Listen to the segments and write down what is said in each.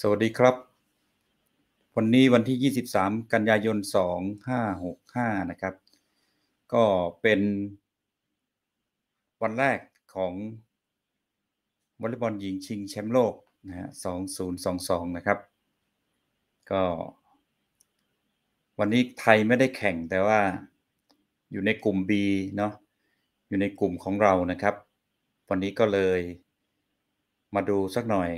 สวัสดีครับ วันนี้วันที่ 23 กันยายน 2565 นะครับ ก็เป็นวันแรกของวอลเลย์บอลหญิงชิงแชมป์โลกนะฮะ2022 นะครับ ก็ วันนี้ไทยไม่ได้แข่งแต่ว่าอยู่ในกลุ่ม B เนาะอยู่ในกลุ่มของเรานะครับ วันนี้ก็เลยมาดูสักหน่อย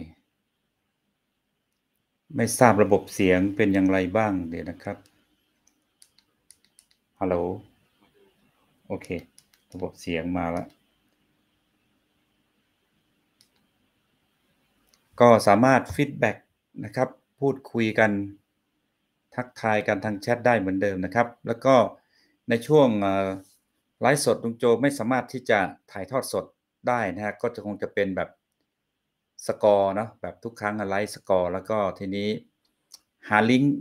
ไม่ทราบระบบเสียงเป็นอย่างไรบ้างเดี๋ยวนะครับ ฮัลโหล โอเค ระบบเสียงมาแล้ว ก็สามารถฟีดแบ็กนะครับ พูดคุยกัน ทักทายกันทางแชทได้เหมือนเดิมนะครับ แล้วก็ในช่วงไลฟ์สดลุงโจไม่สามารถที่จะถ่ายทอดสดได้นะฮะ ก็จะคงจะเป็นแบบ สกอร์นะแบบทุกครั้งไลฟ์สกอร์แล้วก็ทีนี้หาลิงก์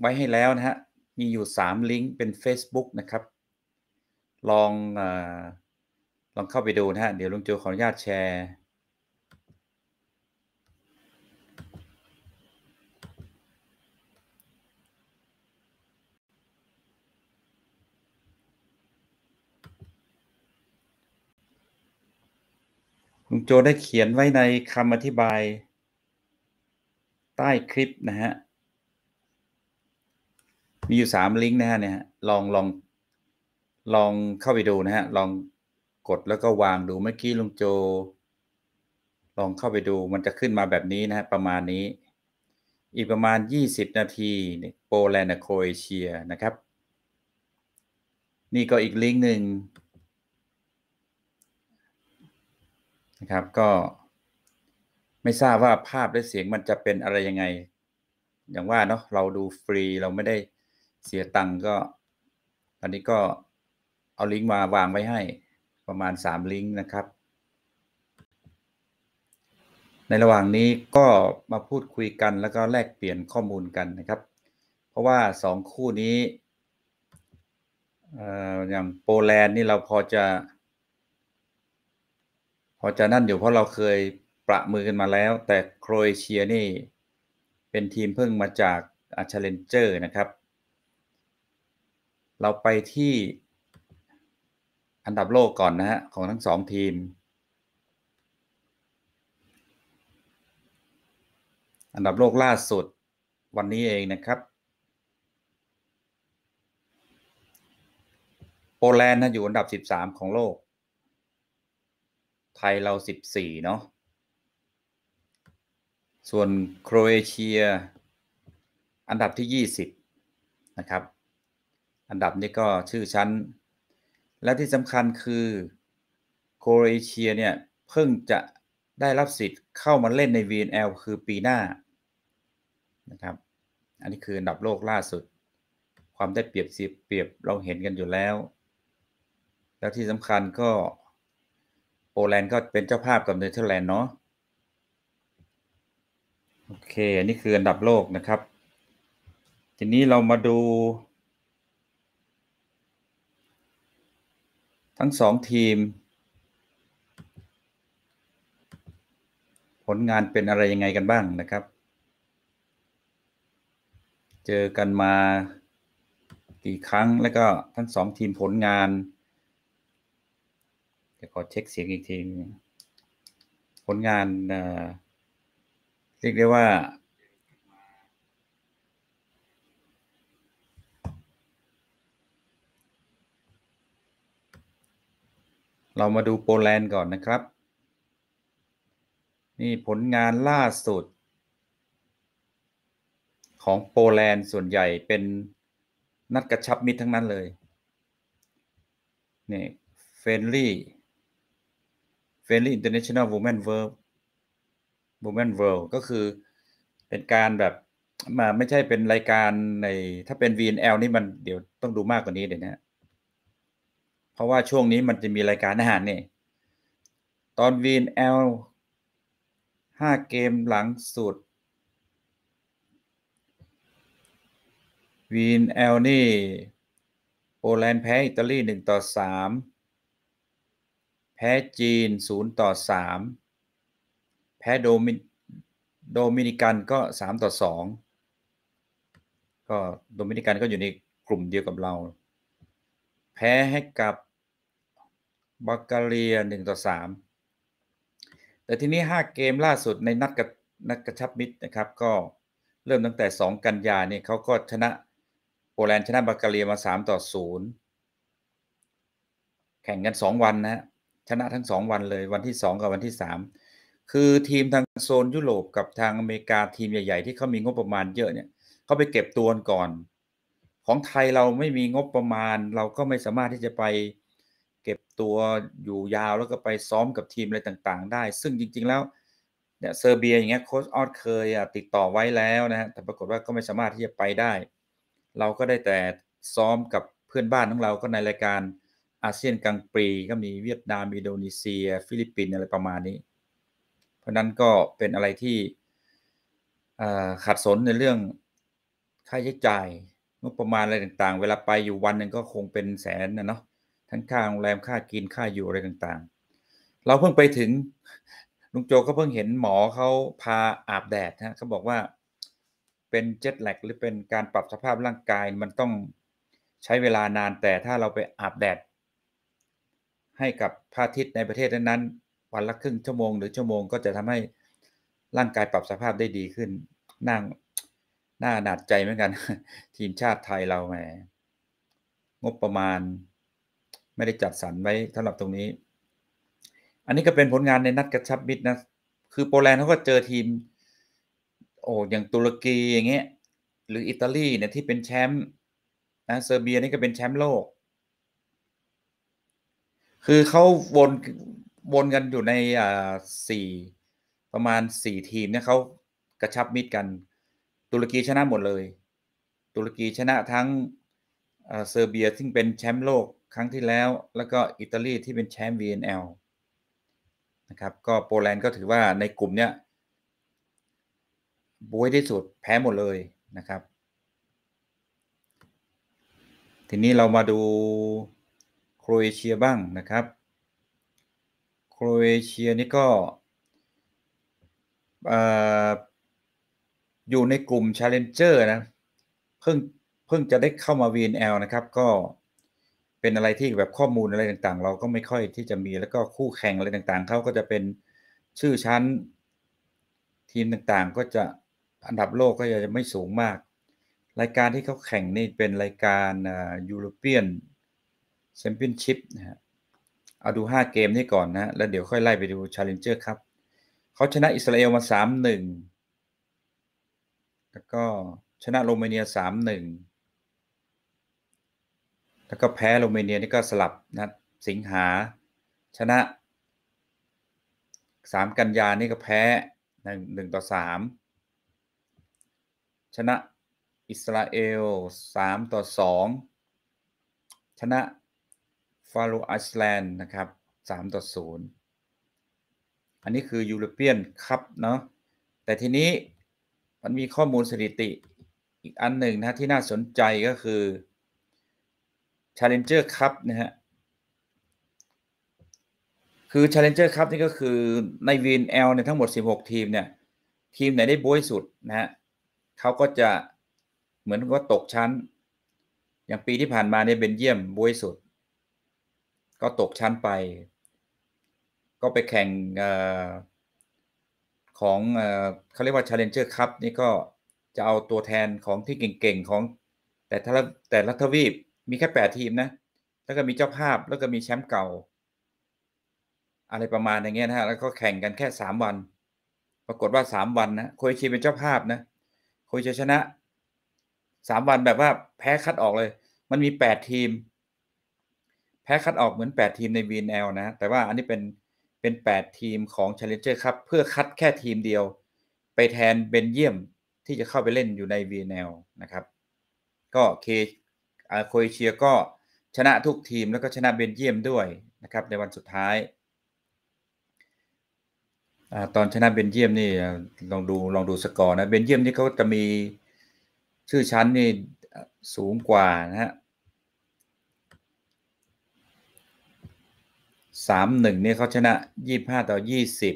ไว้ให้แล้วนะฮะ มีอยู่ 3 ลิงก์เป็น Facebook นะครับ ลองอลองเข้าไปดูนะฮะ เดี๋ยวลุงโจขออนุญาตแชร์ ลุงโจได้เขียนไว้ในคำอธิบาย ใต้คลิปนะฮะ มีอยู่สามลิงก์นะฮะเนี่ยลองลองลองเข้าไปดูนะฮะ ลองกดแล้วก็วางดูเมื่อกี้ลุงโจ ลองเข้าไปดูมันจะขึ้นมาแบบนี้นะฮะ ประมาณนี้ อีกประมาณ 20 นาทีโปแลนด์โครเอเชียนะครับ นี่ก็อีกลิงก์หนึ่ง นะครับ ก็ ไม่ทราบว่าภาพและเสียงมันจะเป็นอะไรยังไง อย่างว่าเนาะเราดูฟรีเราไม่ได้เสียตังค์ก็อันนี้ก็เอาลิงก์มาวางไว้ให้ประมาณ 3 ลิงก์นะครับ ในระหว่างนี้ก็มาพูดคุยกันแล้วก็แลกเปลี่ยนข้อมูลกันนะครับ เพราะว่า 2 คู่นี้อย่างโปแลนด์นี่เราพอจะ พอจะนั่นอยู่เพราะเราเคยประมือกันมาแล้ว แต่โครเอเชียนี่ เป็นทีมเพิ่งมาจากอ่า Challenger นะครับ เราไปที่อันดับโลกก่อนนะฮะ ของทั้งสองทีม อันดับโลกล่าสุดวันนี้เองนะครับ โปแลนด์นะอยู่อันดับ 13 ของโลก ไทยเรา14เนาะส่วนโครเอเชีย อันดับที่20นะครับ อันดับนี้ก็ชื่อชั้น และที่สำคัญคือโครเอเชียเนี่ยเพิ่งจะได้รับสิทธิ์เข้ามาเล่นใน VNL คือปีหน้านะครับ อันนี้คืออันดับโลกล่าสุด ความได้เปรียบเสียเปรียบเราเห็นกันอยู่แล้ว แล้วที่สำคัญก็ โปแลนด์ก็เป็นเจ้าภาพกับเนเธอร์แลนด์เนาะโอเคอันนี้คืออันดับโลกนะครับ ทีนี้เรามาดู ทั้งสองทีม ผลงานเป็นอะไรยังไงกันบ้างนะครับ เจอกันมากี่ครั้งแล้วก็ทั้งสองทีมผลงาน จะขอเช็คเสียงอีกทีผลงานเรียกได้ว่า เรามาดูโปแลนด์ก่อนนะครับ นี่ผลงานล่าสุด ของโปแลนด์ส่วนใหญ่เป็นนัดกระชับมิตรทั้งนั้นเลย นี่เฟนลี่ Friendly International Women World Women World ก็คือเป็นการแบบมาไม่ใช่เป็นรายการในถ้าเป็น VNL นี่มันเดี๋ยวต้องดูมากกว่านี้เดี๋ยวนะ เพราะว่าช่วงนี้มันจะมีรายการอาหารเนี่ยตอน VNL 5เกมหลังสุด VNL นี่โปแลนด์แพ้อิตาลี1ต่อ3แพ้จีน 0 ต่อ 3 แพ้โดมิโดมินิกันก็สามต่อสองก็โดมินิกันก็อยู่ในกลุ่มเดียวกับเรา แพ้ให้กับบัลแกเรียหนึ่งต่อสามแต่ทีนี้ห้าเกมล่าสุดในนัดกับนัดกระชับมิตรนะครับ ก็เริ่มตั้งแต่สองกันยาเนี่ยเขาก็ชนะโปแลนด์ชนะบัลแกเรียมาสามต่อศูนย์แข่งกันสองวันนะฮะ ชนะทั้งสองวันเลยวันที่สองกับวันที่สามคือทีมทางโซนยุโรปกับทางอเมริกาทีมใหญ่ ๆ ที่เขามีงบประมาณเยอะเนี่ยเขาไปเก็บตัวก่อน ของไทยเราไม่มีงบประมาณ เราก็ไม่สามารถที่จะไปเก็บตัวอยู่ยาวแล้วก็ไปซ้อมกับทีมอะไรต่างๆ ได้ ซึ่งจริง ๆ แล้วเนี่ยเซอร์เบียอย่างเงี้ยโค้ชอ๊อตเคยติดต่อไว้แล้วนะฮะแต่ปรากฏว่าก็ไม่สามารถที่จะไปได้ เราก็ได้แต่ซ้อมกับเพื่อนบ้านของเราก็ในรายการ อาเซียน Grand Prix ก็มีเวียดนามอินโดนีเซีย ฟิลิปปินส์อะไรประมาณนี้ เพราะนั้นก็เป็นอะไรที่ขัดสนในเรื่องค่าใช้จ่ายงบประมาณอะไรต่างๆ เวลาไปอยู่วันหนึ่งก็คงเป็นแสนนะเนาะทั้งค่าโรงแรมค่ากินค่าอยู่อะไรต่างๆ เราเพิ่งไปถึงลุงโจก็เพิ่งเห็นหมอเขาพาอาบแดดฮะเขาบอกว่าเป็นเจ็ตแลกหรือเป็นการปรับสภาพร่างกายมันต้องใช้เวลานานแต่ถ้าเราไปอาบแดด ให้กับพระอาทิตย์ในประเทศนั้นๆวันละครึ่งชั่วโมงหรือชั่วโมงก็จะทำให้ร่างกายปรับสภาพได้ดีขึ้นนั่งน่าหนัดใจเหมือนกัน ทีมชาติไทยเราแหมงบประมาณ ไม่ได้จัดสรรไว้สำหรับตรงนี้ อันนี้ก็เป็นผลงานในนัดกระชับมิตรนะ คือโปแลนด์เขาก็เจอทีม โอ้อย่างตุรกีอย่างเงี้ย หรืออิตาลีเนี่ยที่เป็นแชมป์นะเซอร์เบียนี่ก็เป็นแชมป์โลก คือเขาวนวนกันอยู่ในอ่าสี่ประมาณสี่ทีมเนี่ยเขากระชับมิตรกัน ตุรกีชนะหมดเลย ตุรกีชนะทั้งเซอร์เบียซึ่งเป็นแชมป์โลกครั้งที่แล้ว แล้วก็อิตาลีที่เป็นแชมป์ VNL นะครับก็โปแลนด์ก็ถือว่าในกลุ่มเนี้ยบวยที่สุดแพ้หมดเลยนะครับ ทีนี้เรามาดู รเอเชียบ้างนะครับ โครเอเชียนี่ก็อยู่ในกลุ่ม Challenger นะเพิ่งเพิ่งจะได้เข้ามา VNL นะครับ ก็เป็นอะไรที่แบบข้อมูลอะไรต่างๆ เราก็ไม่ค่อยที่จะมีแล้วก็คู่แข่งอะไรต่างๆเขาก็จะเป็นชื่อชั้นทีมต่างๆ ก็จะอันดับโลกก็จะไม่สูงมาก รายการที่เขาแข่งนี่เป็นรายการยูโรเปียน แชมเปี้ยนชิพนะฮะเอาดู 5 เกมนี้ก่อนนะ แล้วเดี๋ยวค่อยไล่ไปดู Challenger ครับ เขาชนะอิสราเอลมา 3-1 แล้วก็ชนะโรมาเนีย 3-1 แล้วก็แพ้โรมาเนียนี่ก็สลับนะ สิงหา ชนะ 3 กันยานี่ก็แพ้1ต่อ 3 ชนะอิสราเอล 3 ต่อ 2 ชนะ ฟาโรไอซ์แลนด์นะครับ3ต่อ0อันนี้คือยูโรเปียนคัพเนาะแต่ทีนี้มันมีข้อมูลสถิติอีกอันหนึ่งนะที่น่าสนใจก็คือ Challenger Cup นะฮะคือ Challenger Cup นี่ก็คือใน VNL ในทั้งหมด 16 ทีมเนี่ย ทีมไหนได้บวยสุดนะฮะเขาก็จะเหมือนว่าตกชั้น อย่างปีที่ผ่านมาเนี่ยเบนเยียมบวยสุด ก็ตกชั้นไป ก็ไปแข่งอของเขาเรียกว่า Challenger Cup นี่ก็จะเอาตัวแทนของที่เก่งๆของแต่ละแต่ละทวีปมีแค่แปดทีมนะ แล้วก็มีเจ้าภาพแล้วก็มีแชมป์เก่า อะไรประมาณอย่างเงี้ยนะฮะแล้วก็แข่งกันแค่สามวัน ปรากฏว่าสามวันนะโคเอเชีเป็นเจ้าภาพนะโคเอเชียชนะสามวันแบบว่าแพ้คัดออกเลย มันมีแปดทีม พ้คัดออกเหมือน 8 ทีมใน VNL นะ แต่ว่าอันนี้เป็นเป็น 8 ทีมของ Challenger ครับ เพื่อคัดแค่ทีมเดียว ไปแทนเบลเยียมที่จะเข้าไปเล่นอยู่ใน VNL นะครับ ก็เคอโคเอเชียก็ชนะทุกทีมแล้วก็ชนะเบลเยียมด้วยนะครับ ในวันสุดท้ายตอนชนะเบลเยียมนี่ลองดูลองดูสกอร์นะเบลเยียมนี่เขาจะมีชื่อชั้นนี่สูงกว่านะฮะ สามหนึ่งเนี่ยเขาชนะยี่ห้าต่อยี่สิบ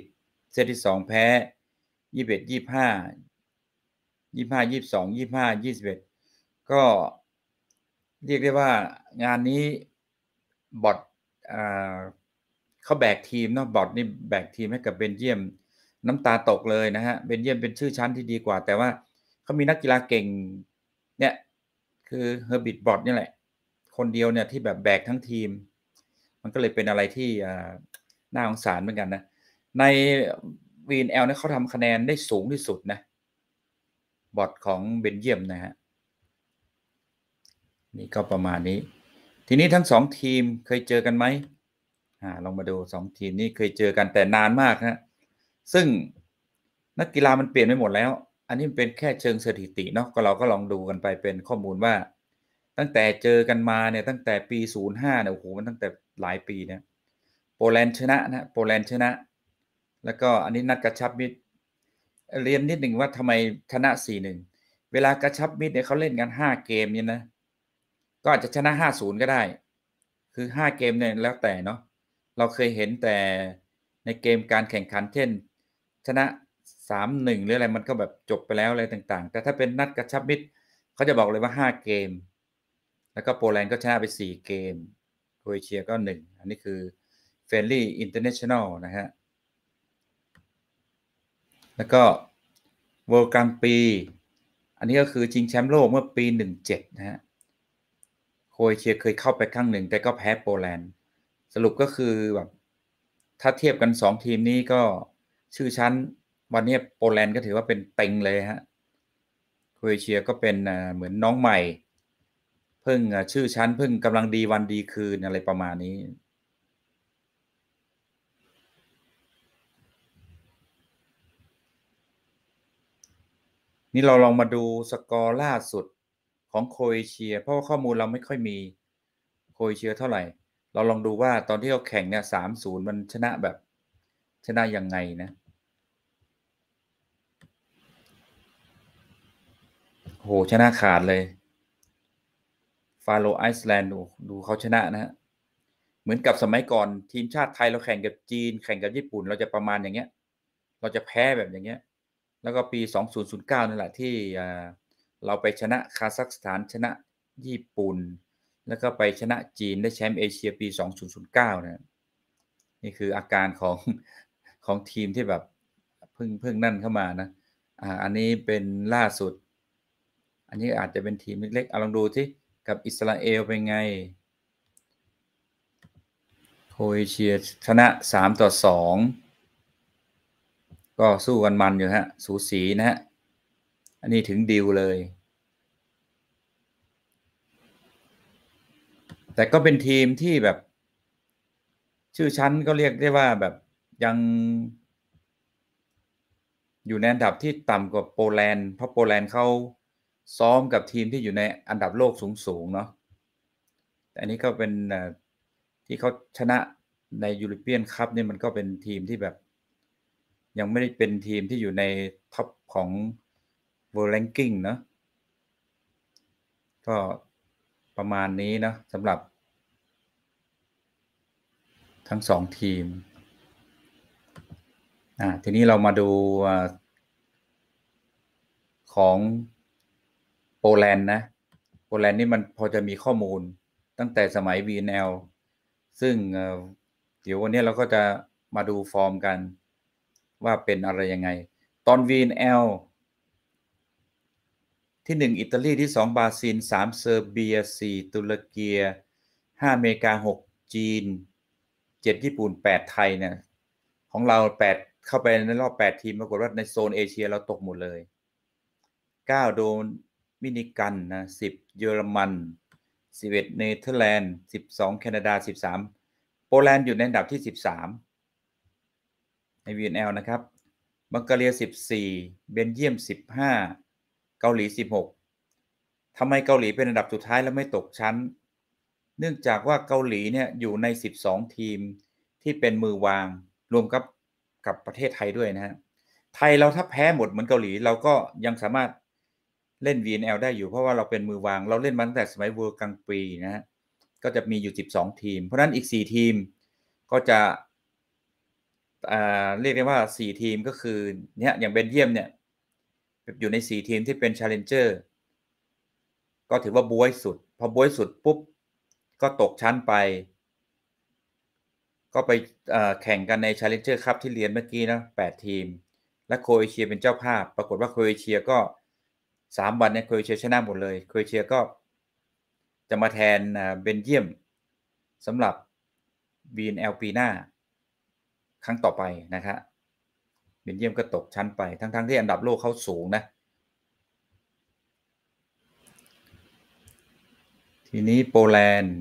เซตที่สองแพ้ยี่สิบเอ็ดยี่ห้ายี่ห้ายี่สองยี่ห้ายี่สิบเอ็ดก็เรียกได้ว่างานนี้บอทเขาแบกทีมเนาะบอทนี่แบกทีมให้กับเบลเยียมน้ำตาตกเลยนะฮะเบลเยียมเป็นชื่อชั้นที่ดีกว่า แต่ว่าเขามีนักกีฬาเก่งเนี่ยคือเฮอร์บิทบอทนี่แหละ คนเดียวเนี่ยที่แบบแบกทั้งทีม มันก็เลยเป็นอะไรที่น่าสงสารเหมือนกันนะ ในวีนแอลเนี่ยเขาทำคะแนนได้สูงที่สุดนะ บอทของเบนเยียมนะฮะ นี่ก็ประมาณนี้ ทีนี้ทั้งสองทีมเคยเจอกันไหมอ่าลองมาดูสองทีมนี้เคยเจอกันแต่นานมากนะซึ่งนักกีฬามันเปลี่ยนไปหมดแล้ว อันนี้เป็นแค่เชิงสถิติเนาะก็เราก็ลองดูกันไปเป็นข้อมูลว่า ตั้งแต่เจอกันมาเนี่ยตั้งแต่ปี05เนี่ยโอ้โหมันตั้งแต่หลายปีเนี่ยโปแลนด์ชนะนะโปแลนด์ชนะ แล้วก็อันนี้นัดกระชับมิตรเรียนนิดหนึ่งว่าทำไมชนะ4-1เวลากระชับมิตรเนี่ยเขาเล่นกัน5เกมเนี่ยนะ ก็อาจจะชนะ5-0ก็ได้ คือ5เกมเนี่ยแล้วแต่เนาะเราเคยเห็นแต่ในเกมการแข่งขันเช่น ชนะ3-1หรืออะไรมันก็แบบจบไปแล้วอะไรต่าง ๆ แต่ถ้าเป็นนัดกระชับมิตรเขาจะบอกเลยว่า5เกม แล้วก็โปแลนด์ก็ชนะไป 4 เกมโครเอเชียก็ 1 อันนี้คือ friendly international นะฮะ แล้วก็ World Grand Prix อันนี้ก็คือชิงแชมป์โลกเมื่อปี 17 นะฮะ โครเอเชียเคยเข้าไปครั้งหนึ่ง แต่ก็แพ้โปแลนด์ สรุปก็คือแบบถ้าเทียบกันสองทีมนี้ก็ชื่อชั้นวันนี้โปแลนด์ก็ถือว่าเป็นเต็งเลยฮะ โครเอเชียก็เป็นเหมือนน้องใหม่ เพิ่งชื่อชั้นเพิ่งกำลังดีวันดีคืนอะไรประมาณนี้นี่เราลองมาดูสกอร์ล่าสุดของโครเอเชีย เพราะว่าข้อมูลเราไม่ค่อยมีโครเอเชียเท่าไหร่ เราลองดูว่าตอนที่เขาแข่งเนี่ยสามศูนย์มันชนะแบบชนะยังไงนะโหชนะขาดเลย Faroe Islands ดูดูเขาชนะนะฮะเหมือนกับสมัยก่อนทีมชาติไทยเราแข่งกับจีน แข่งกับญี่ปุ่น เราจะประมาณอย่างเงี้ย เราจะแพ้แบบอย่างเงี้ย แล้วก็ปี 2009นั่นแหละที่เราไปชนะคาซัคสถานชนะญี่ปุ่น แล้วก็ไปชนะจีนได้แชมป์เอเชียปี 2009นะนี่คืออาการของของทีมที่แบบเพิ่งเพิ่งนั่นเข้ามานะอ่าอันนี้เป็นล่าสุด อันนี้อาจจะเป็นทีมเล็กๆเอาลองดูที่ กับอิสราเอลเป็นไงโครเอเชียชนะ3ต่อ2ก็สู้กันมันอยู่ฮะ สูสีนะฮะ อันนี้ถึงดิวเลย แต่ก็เป็นทีมที่แบบ ชื่อชั้นก็เรียกได้ว่าแบบยังอยู่ในอันดับที่ต่ำกว่าโปแลนด์เพราะโปแลนด์เขา ซ้อมกับทีมที่อยู่ในอันดับโลกสูงๆเนาะแต่อันนี้ก็เป็นที่เขาชนะใน European Cup นี่มันก็เป็นทีมที่แบบ ยังไม่ได้เป็นทีมที่อยู่ใน top ของ World Ranking เนาะก็ประมาณนี้นะสำหรับ ทั้งสองทีมอ่าทีนี้เรามาดูของ โปแลนด์นะ โปแลนด์นี่มันพอจะมีข้อมูลตั้งแต่สมัย VNL ซึ่งเดี๋ยววันนี้เราก็จะมาดูฟอร์มกันว่าเป็นอะไรยังไง ตอน VNL ที่ 1 อิตาลีที่ 2 บราซิล3เซอร์เบีย 4 ตุรกี5อเมริกา 6 จีน 7 ญี่ปุ่น 8 ไทยเนี่ยของเรา 8 เข้าไปในรอบ 8 ทีมปรากฏว่าในโซนเอเชียเราตกหมดเลย 9 โดมินิกันนะ10เยอรมัน11เนเธอร์แลนด์12แคนาดา13โปแลนด์อยู่ในอันดับที่13ใน VNL นะครับ บังกาเรีย14เบนเยียม15เกาหลี16ทำไมเกาหลีเป็นอันดับสุดท้ายแล้วไม่ตกชั้น เนื่องจากว่าเกาหลีเนี่ยอยู่ใน 12 ทีมที่เป็นมือวางรวมกับกับประเทศไทยด้วยนะฮะ ไทยเราถ้าแพ้หมดเหมือนเกาหลีเราก็ยังสามารถ เล่น VNL ได้อยู่เพราะว่าเราเป็นมือวาง เราเล่นมาตั้งแต่สมัยเวิร์กลางปีนะฮะก็จะมีอยู่ 12 ทีม เพราะนั้นอีก 4 ทีมก็จะอ่าเรียกได้ว่าสี่ทีมก็คือเนี่ยอย่างเบนเยียมเนี่ยอยู่ในสี่ทีมที่เป็น Challenger ก็ถือว่าบวยสุด พอบวยสุดปุ๊บ ก็ตกชั้นไป ก็ไปแข่งกันใน Challenger ครับที่เรียนเมื่อกี้นะแปดทีม และโคเอเชียเป็นเจ้าภาพ ปรากฏว่าโคเอเชียก็ สามวันเนี่ยโครเอเชียชนะหมดเลยโครเอเชียก็จะมาแทนเบนเยียมสำหรับ VNL ปีหน้า ครั้งต่อไปนะครับเบนเยียมก็ตกชั้นไป ทั้งๆทที่อันดับโลกเขาสูงนะ ทีนี้โปแลนด์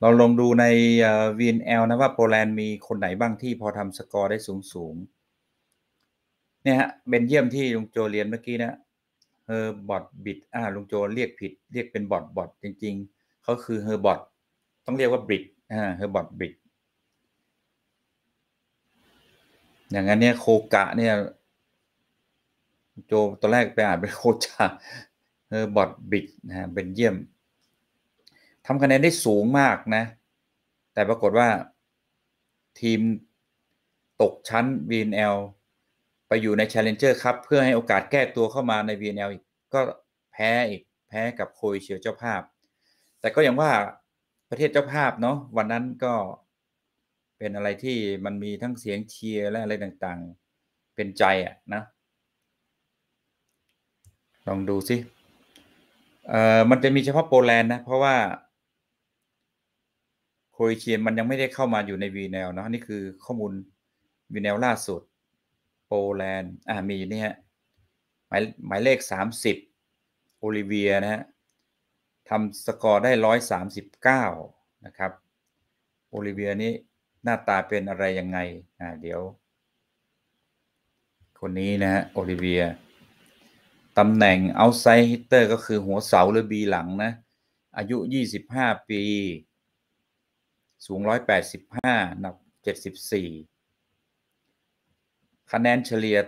เราลองดูใน VNL นะว่าโปแลนด์มีคนไหนบ้างที่พอทำสกอร์ได้สูงสูงเนี่ยฮะเบลเยียมที่ลุงโจเรียกเมื่อกี้นะเฮอร์บอทบิดอ่าลุงโจเรียกผิด เรียกเป็นบอทบอทจริงๆเขาคือเฮอร์บอทต้องเรียกว่าบิดอ่าเฮอร์บอทบิดอย่างนั้นเนี่ยโคกะเนี่ยโจตอนแรกไปอ่านเป็นโคจาเฮอร์บอทบิดนะเบนเยี่ยม ทำคะแนนได้สูงมากนะ แต่ปรากฏว่าทีมตกชั้น VNL ไปอยู่ใน Challenger ครับ เพื่อให้โอกาสแก้ตัวเข้ามาใน VNL อีกก็แพ้อีกแพ้กับโครเชียเจ้าภาพ แต่ก็ยังว่าประเทศเจ้าภาพเนาะวันนั้นก็เป็นอะไรที่มันมีทั้งเสียงเชียร์และอะไรต่างๆ เป็นใจอะนะ ลองดูสิเอ่อมันจะมีเฉพาะโปแลนด์นะ เพราะว่า โครเอเชียมันยังไม่ได้เข้ามาอยู่ใน VNL นะนี่คือข้อมูล VNL ล่าสุด โปแลนด์อ่ามีนี่ฮะหมายหมายเลขสามสิบโอลิเวียนะฮะทำสกอร์ได้ร้อยสามสิบเก้านะครับ โอลิเวียนี่หน้าตาเป็นอะไรยังไง อ่า เดี๋ยว คนนี้นะฮะ โอลิเวียตำแหน่งเอาไซฮิตเตอร์ก็คือหัวเสาหรือบีหลังนะ อายุ 25 ปี สูง 185 หนัก 74 คะแนนเฉลี่ย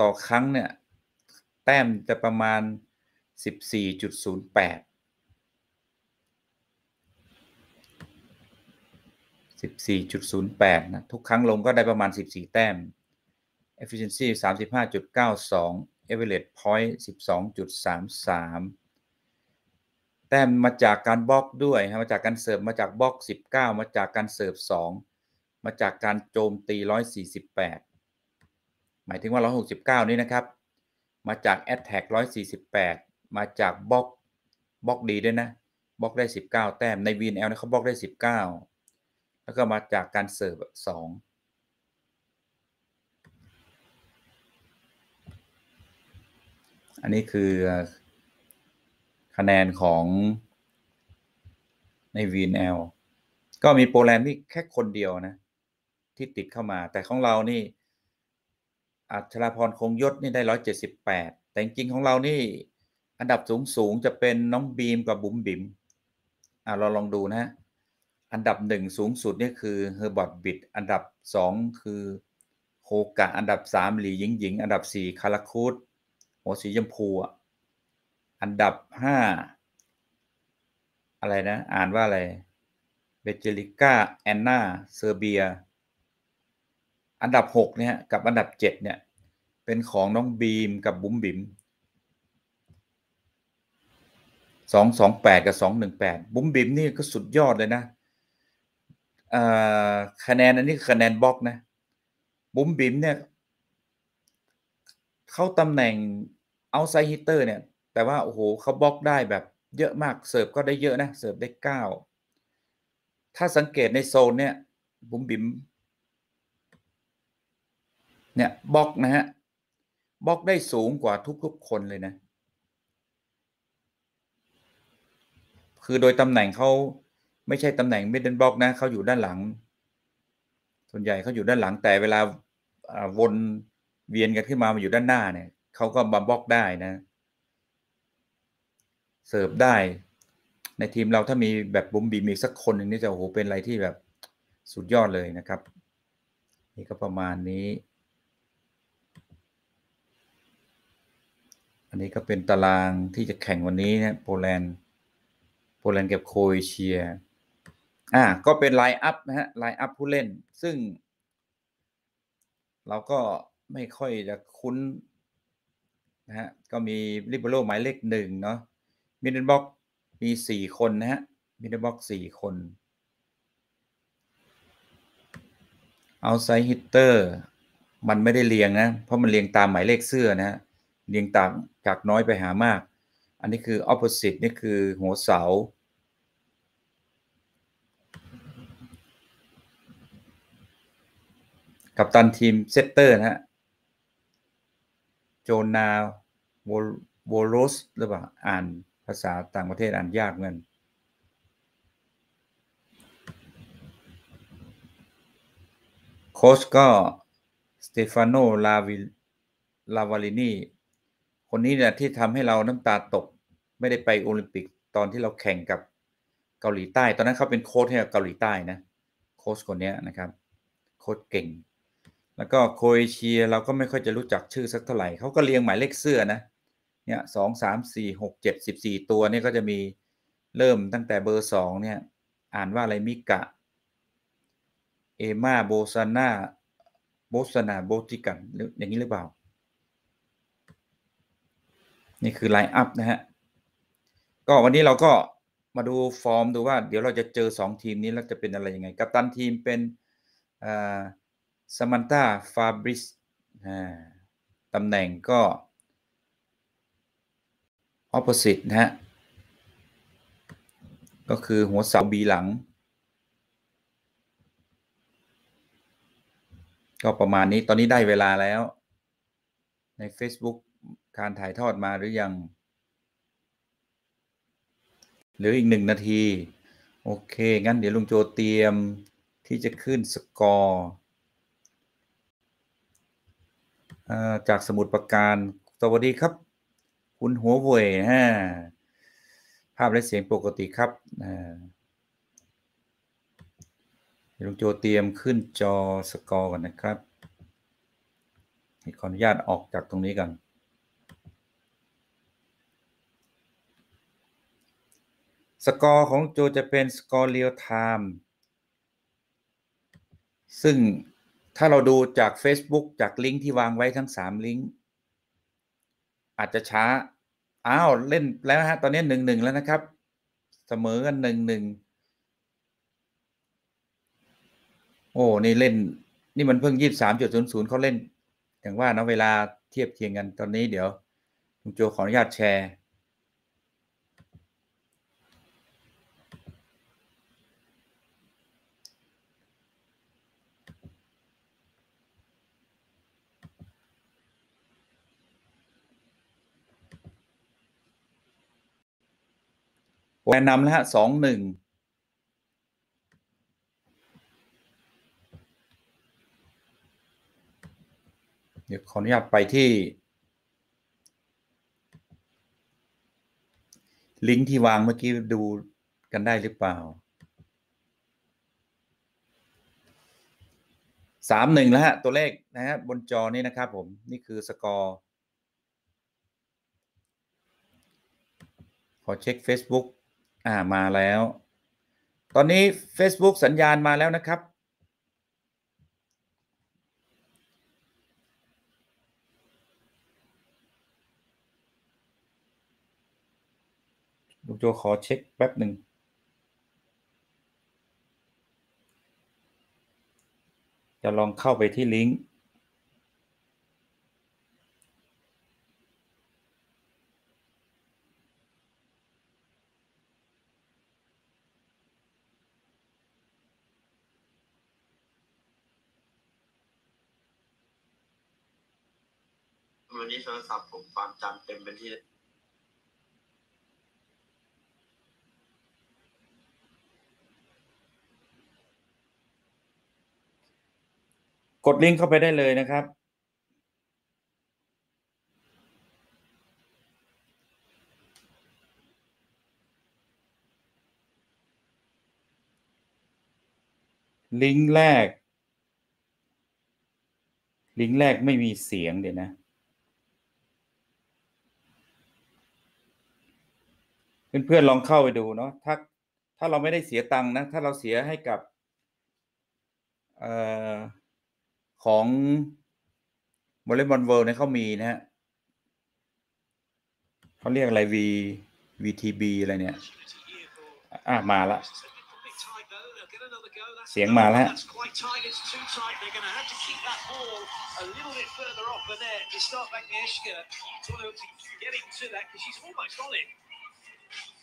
ต่อครั้งเนี่ย แต้มจะประมาณ 14.08 14.08 นะ ทุกครั้งลงก็ได้ประมาณ 14 แต้ม efficiency 35.92 average point 12.33 แต้มมาจากการบล็อกด้วยมาจากการเสิร์ฟมาจากบล็อก 19 มาจากการเสิร์ฟ 2 มาจากการโจมตี 148 หมายถึงว่า 169 นี้นะครับ มาจากแอตแทก148 มาจากบล็อกบล็อกดีด้วยนะบล็อกได้ 19 แต้มใน VNL นะเขาบล็อกได้ 19 แล้วก็มาจากการเสิร์ฟ 2อันนี้คือ คะแนนของใน VNL ก็มีโปแลนด์นี่แค่คนเดียวนะ ที่ติดเข้ามา แต่ของเรานี่ อัชราพรคงยศนี่ได้ร้อยเจ็ดสิบแปดแต่จริงของเรานี่ อันดับสูงสูงจะเป็นน้องบีมกับบุ๋มบิ๋มอ่าเราลองดูนะอันดับหนึ่งสูงสุดนี่คือเฮอร์บอตบิดอันดับสองคือโคกะ อันดับสามหลีหญิงหญิง อันดับสี่คาราคูร์ทหัวสีชมพูอะ อันดับห้าอะไรนะ อ่านว่าอะไรเบเจลิก้าแอนนาเซอร์เบีย อันดับหกเนี่ยกับอันดับเจ็ดเนี่ย เป็นของน้องบีมกับบุ๋มบิ๋มสองสองแปดกับสองหนึ่งแปดบุ๋มบิ๋มนี่ก็สุดยอดเลยนะคะแนนอันนี้คะแนนบล็อกนะ บุ๋มบิ๋มเนี่ย เข้าตำแหน่ง outside hitter เนี่ย แต่ว่าโอ้โหเขาบล็อกได้แบบเยอะมากเสิร์ฟก็ได้เยอะนะเสิร์ฟได้เก้าถ้าสังเกตในโซนเนี่ยบุ๋มบิ๋มเนี่ยบล็อกนะฮะบล็อกได้สูงกว่าทุกๆคนเลยนะ คือโดยตำแหน่งเขาไม่ใช่ตำแหน่ง middle block นะเขาอยู่ด้านหลัง ส่วนใหญ่เขาอยู่ด้านหลังแต่เวลาวนเวียนกันขึ้นมามาอยู่ด้านหน้าเนี่ยเขาก็บาบล็อกได้นะ เสิร์ฟได้ ในทีมเราถ้ามีแบบบุ๋มบิ๋มีสักคนหนึ่งนี่จะโอ้โหเป็นอะไรที่แบบสุดยอดเลยนะครับ นี่ก็ประมาณนี้ อันนี้ก็เป็นตารางที่จะแข่งวันนี้นะโปแลนด์โปแลนด์กับโครเอเชียอ่าก็เป็น line up นะฮะ line up ผู้เล่น ซึ่ง เราก็ไม่ค่อยจะคุ้นนะฮะก็มี libero หมายเลขหนึ่งเนาะ middle block มีสี่คนนะฮะ middle block สี่คน outside hitter มันไม่ได้เรียงนะ เพราะมันเรียงตามหมายเลขเสื้อนะฮะเรียงตามจากน้อยไปหามาก อันนี้คือ opposite นี่คือหัวเสา กัปตันทีม setter นะฮะโจนาโวโรสหรือเปล่าอ่าน ภาษาต่างประเทศอ่านยากเหมือนโค้ชก็สเตฟานโนลาวิลาวาลินีคนนี้เนี่ยที่ทำให้เราน้ำตาตก ไม่ได้ไปโอลิมปิกตอนที่เราแข่งกับเกาหลีใต้ ตอนนั้นเขาเป็นโค้ชให้กับเกาหลีใต้นะโค้ชคนนี้นะครับโค้ชเก่ง แล้วก็โครเอเชียเราก็ไม่ค่อยจะรู้จักชื่อสักเท่าไหร่เขาก็เรียงหมายเลขเสื้อนะ เนี่ยสองสามสี่หกเจ็ดสิบสี่ตัวนี่ก็จะมีเริ่มตั้งแต่เบอร์สองเนี่ย อ่านว่าอะไรมิกะ เอมาโบซาน่าโบสนาโบติกันหรืออย่างนี้หรือเปล่า นี่คือ line up นะฮะ ก็วันนี้เราก็มาดูฟอร์มดูว่า เดี๋ยวเราจะเจอ 2 ทีมนี้แล้วจะเป็นอะไรยังไง กัปตันทีมเป็นสมันตาฟาบริสตำแหน่งก็ opposite นะฮะ ก็คือหัวเสาบีหลัง ก็ประมาณนี้ตอนนี้ได้เวลาแล้ว ใน Facebook การถ่ายทอดมาหรือยังเหลืออีกหนึ่งนาที โอเค งั้นเดี๋ยวลุงโจเตรียมที่จะขึ้นสกอร์จากสมุดประการ สวัสดีครับ คุณหัวเว่ยฮะภาพและเสียงปกติครับลุงโจเตรียมขึ้นจอสกอร์กันนะครับขออนุญาตออกจากตรงนี้กันสกอร์ของโจจะเป็นสกอร์ real-time ซึ่งถ้าเราดูจาก Facebook จากลิงก์ที่วางไว้ทั้ง 3 ลิงก์ อาจจะช้า อ้าว เล่นแล้วฮะ ตอนนี้หนึ่งหนึ่งแล้วนะครับ เสมอกันหนึ่งหนึ่ง โอ้ นี่เล่น นี่มันเพิ่งยี่สามจุดศูนย์ศูนย์เขาเล่น อย่างว่านะเวลาเทียบเคียงกันตอนนี้เดี๋ยวลุงโจขออนุญาตแชร์ แวนนำแล้วฮะสองหนึ่งเดี๋ยวขออนุญาตไปที่ลิงก์ที่วางเมื่อกี้ดูกันได้หรือเปล่าสามหนึ่งแล้วฮะ ตัวเลขนะฮะบนจอนี้นะครับผม นี่คือสกอร์ ขอเช็ค Facebook อ่ามาแล้ว ตอนนี้ Facebook สัญญาณมาแล้วนะครับ ลูกโจขอเช็คแป๊บหนึ่งจะลองเข้าไปที่ลิงก์วันนี้โทร ศัพท์ผมความจำเต็มเป็นที่กดลิงก์เข้าไปได้เลยนะครับ ลิงก์แรก ลิงก์แรกไม่มีเสียงเดี๋ยวนะ เพื่อนๆลองเข้าไปดูเนาะถ้าถ้าเราไม่ได้เสียตังค์นะ ถ้าเราเสียให้กับออของวอลเลย์บอลเวิลด์เนี่ยเขามีนะฮะเขาเรียกอะไร V VTB อะไรเนี่ย อะ มาละ เสียงมาแล้ว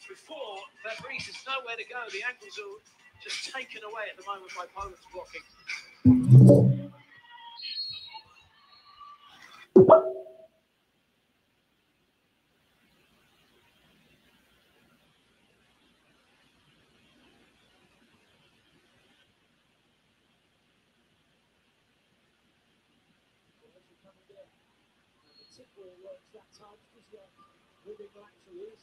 Before that, Fabrice is nowhere to go. The angles are just taken away at the moment by Poland's blocking. Well,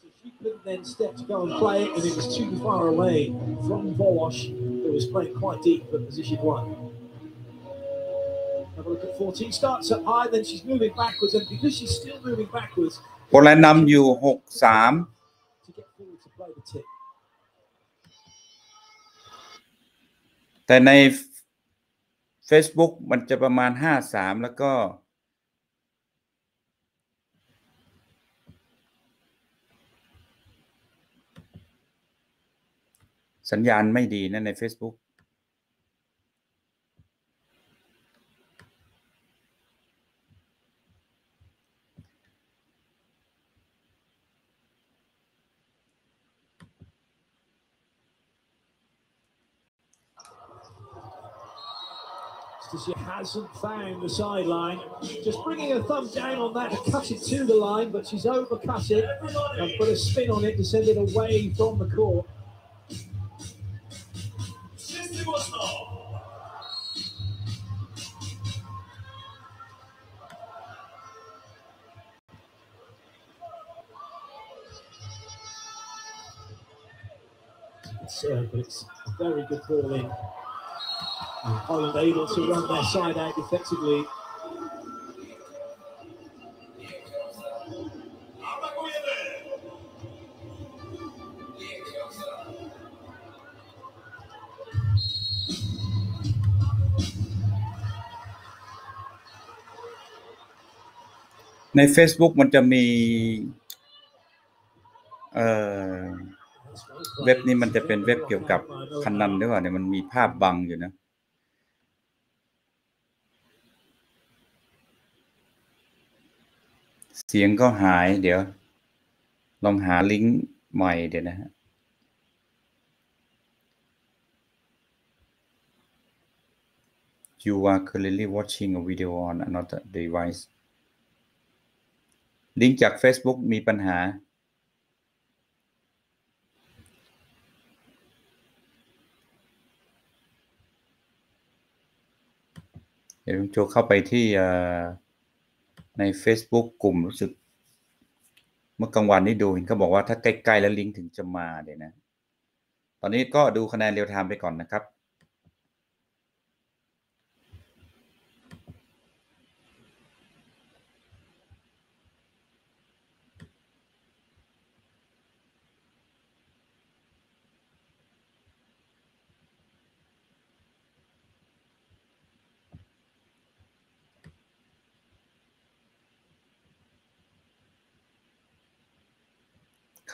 So she couldn't then step to go and play it, and it was too far away from Volosh, who was playing quite deep for position one. Have a look at 14. Starts up high, then she's moving backwards, and because she's still moving backwards, โปแลนด์นำอยู่หกสาม to get forward to play the tip. แต่ใน Facebook มันจะประมาณห้าสามแล้วก็ สัญญาณไม่ดีนะใน Facebook So she hasn't found the sideline. Just bringing her thumb down on that to cut it to the line, but she's overcut it and put a spin on it to send it away from the court. It's, uh, but it's a very good ball in. And Poland able to run their side out effectively.ใน Facebook มันจะมี เอ่อ เว็บนี้มันจะเป็นเว็บเกี่ยวกับพนันหรือเปล่าเนี่ยมันมีภาพบังอยู่นะเสียงก็หายเดี๋ยว ลองหาลิงก์ใหม่เดี๋ยวนะฮะ You are currently watching a video on another device ลิงก์จาก Facebook มีปัญหา เดี๋ยวลุงโจเข้าไปที่ใน Facebook กลุ่มรู้สึก เมื่อกลางวันนี้ดูเห็นเขาบอกว่าถ้าใกล้ ๆ แล้วลิงก์ถึงจะมาเดี๋ยวนะ ตอนนี้ก็ดูคะแนนเรียลไทม์ไปก่อนนะครับ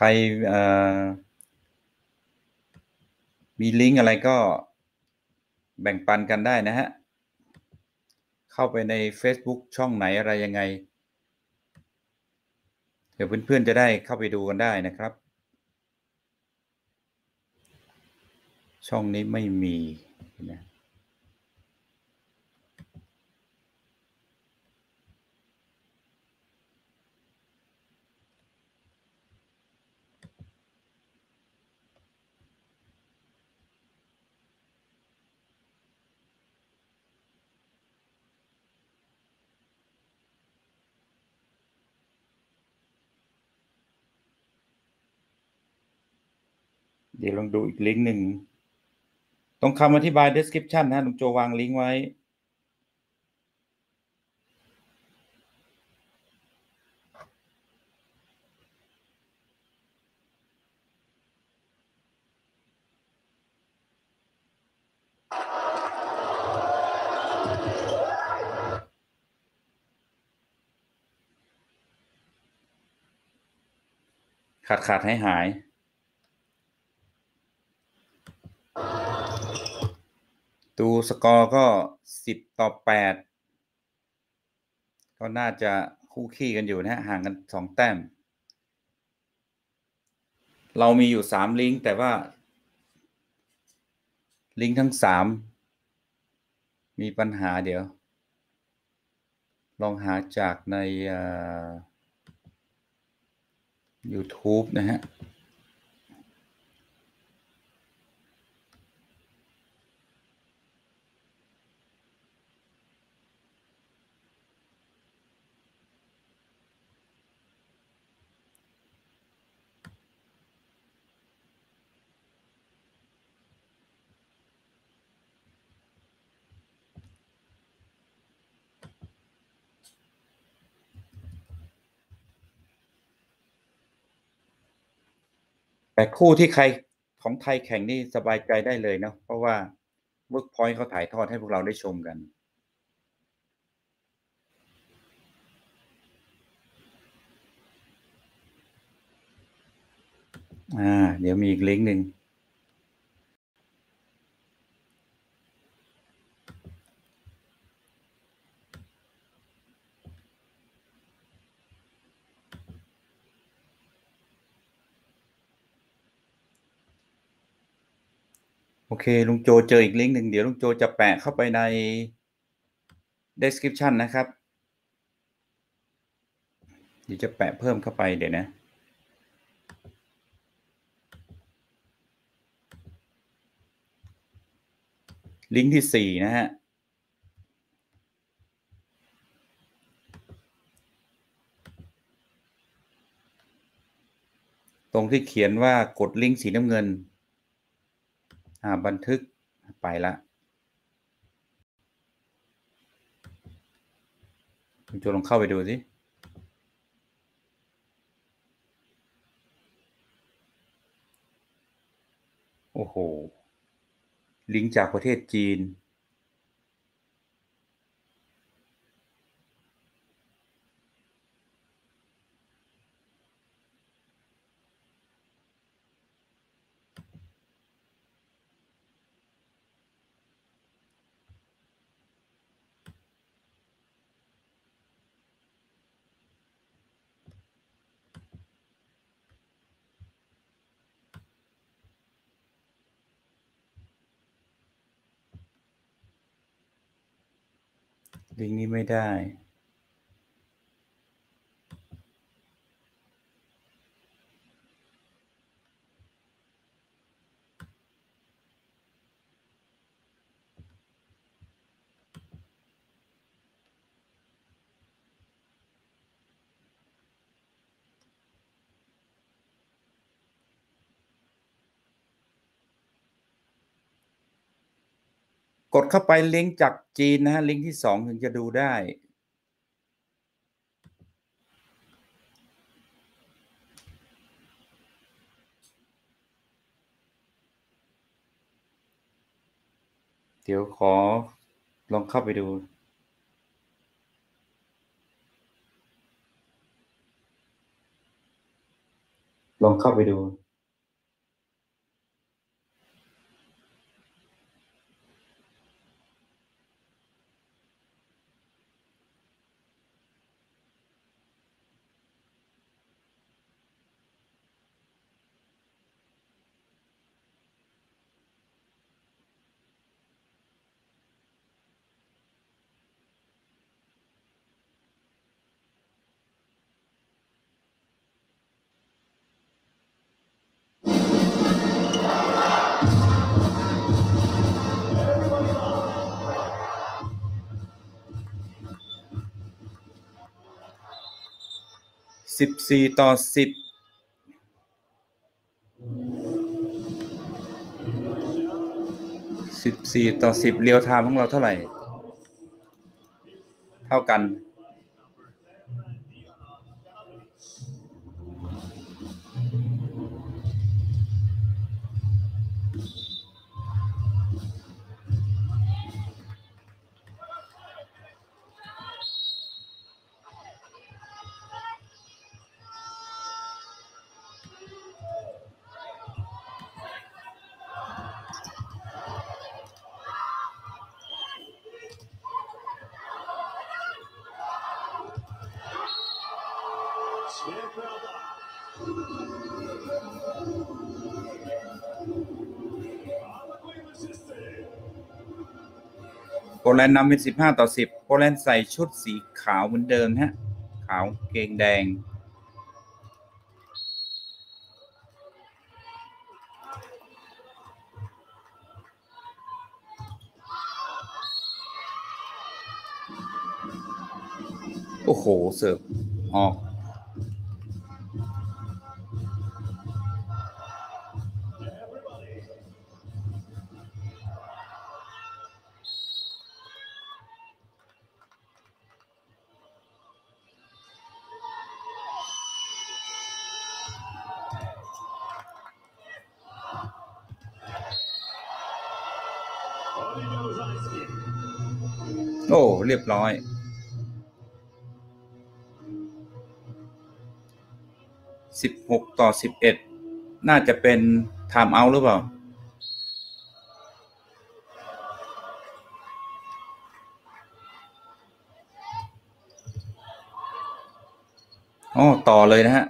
ใครมีลิงก์อะไรก็แบ่งปันกันได้นะฮะ เข้าไปใน Facebook ช่องไหนอะไรยังไง เดี๋ยวเพื่อนๆจะได้เข้าไปดูกันได้นะครับ ช่องนี้ไม่มีนะ เดี๋ยวลองดูอีกลิงก์หนึ่ง ตรงคำอธิบาย description นะลุงโจวางลิงก์ไว้ ขาดขาดให้หาย ดูสกอร์ก็สิบต่อแปดก็น่าจะคู่ขี้กันอยู่นะฮะห่างกันสองแต้ม เรามีอยู่สามลิงก์แต่ว่า ลิงก์ทั้งสามมีปัญหาเดี๋ยว ลองหาจากใน YouTube นะฮะ แต่คู่ที่ใครของไทยแข่งนี่สบายใจได้เลยเนาะเพราะว่าเวิร์กพอยต์เขาถ่ายทอดให้พวกเราได้ชมกัน อ่า เดี๋ยวมีอีกลิงก์หนึ่ง โอเค ลุงโจเจออีกลิงก์หนึ่งเดี๋ยวลุงโจจะแปะเข้าไปใน description นะครับ เดี๋ยวจะแปะเพิ่มเข้าไปเดี๋ยวนะลิงก์ที่สี่นะฮะ ตรงที่เขียนว่ากดลิงก์สีน้ำเงิน บันทึกไปละคุณโจลองเข้าไปดูสิโอ้โห ลิงก์จากประเทศจีน ไม่ได้ ก ดเข้าไปลิงก์จากจีนนะฮะลิงก์ที่สองถึงจะดูได้ เดี๋ยวขอลองเข้าไปดูลองเข้าไปดู สิบสี่ต่อสิบสิบสี่ต่อสิบเรียวไทม์ของเราเท่าไหร่ เท่ากัน แลนด์นำเป็นสิบห้าต่อสิบโปแลนด์ใส่ชุดสีขาวเหมือนเดิมฮะ ขาวเกงแดง โอ้โห เสิร์ฟออก เรียบร้อย สิบหกต่อสิบเอ็ดน่าจะเป็นไทม์เอาหรือเปล่า อ๋อ ต่อเลยนะฮะ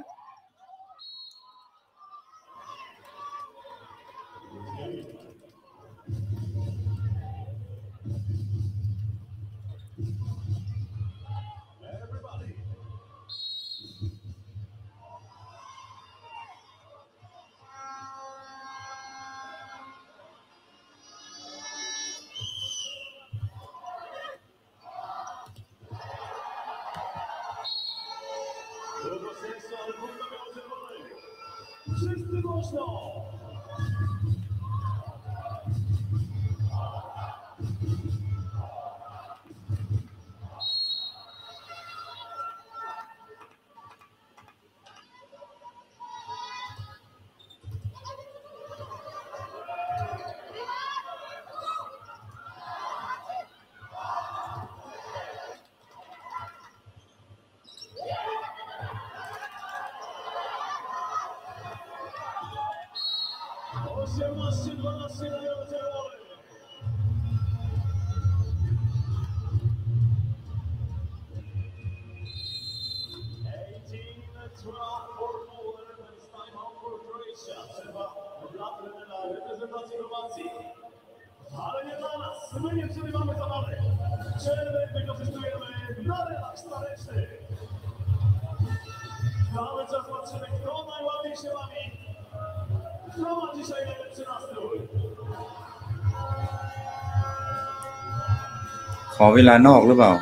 ขอเวลานอกหรือเปล่า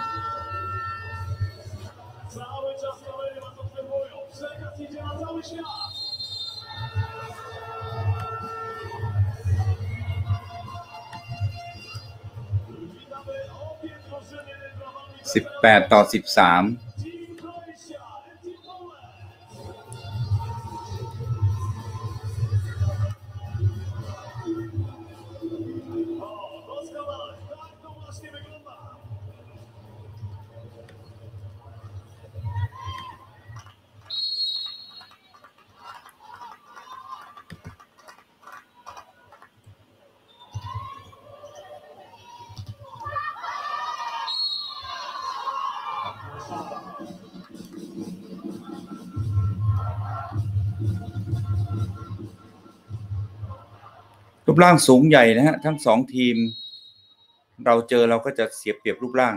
สิบแปดต่อสิบสาม ปร่างสูงใหญ่นะฮะทั้งสองทีม เราเจอเราก็จะเสียเปรียบรูปร่าง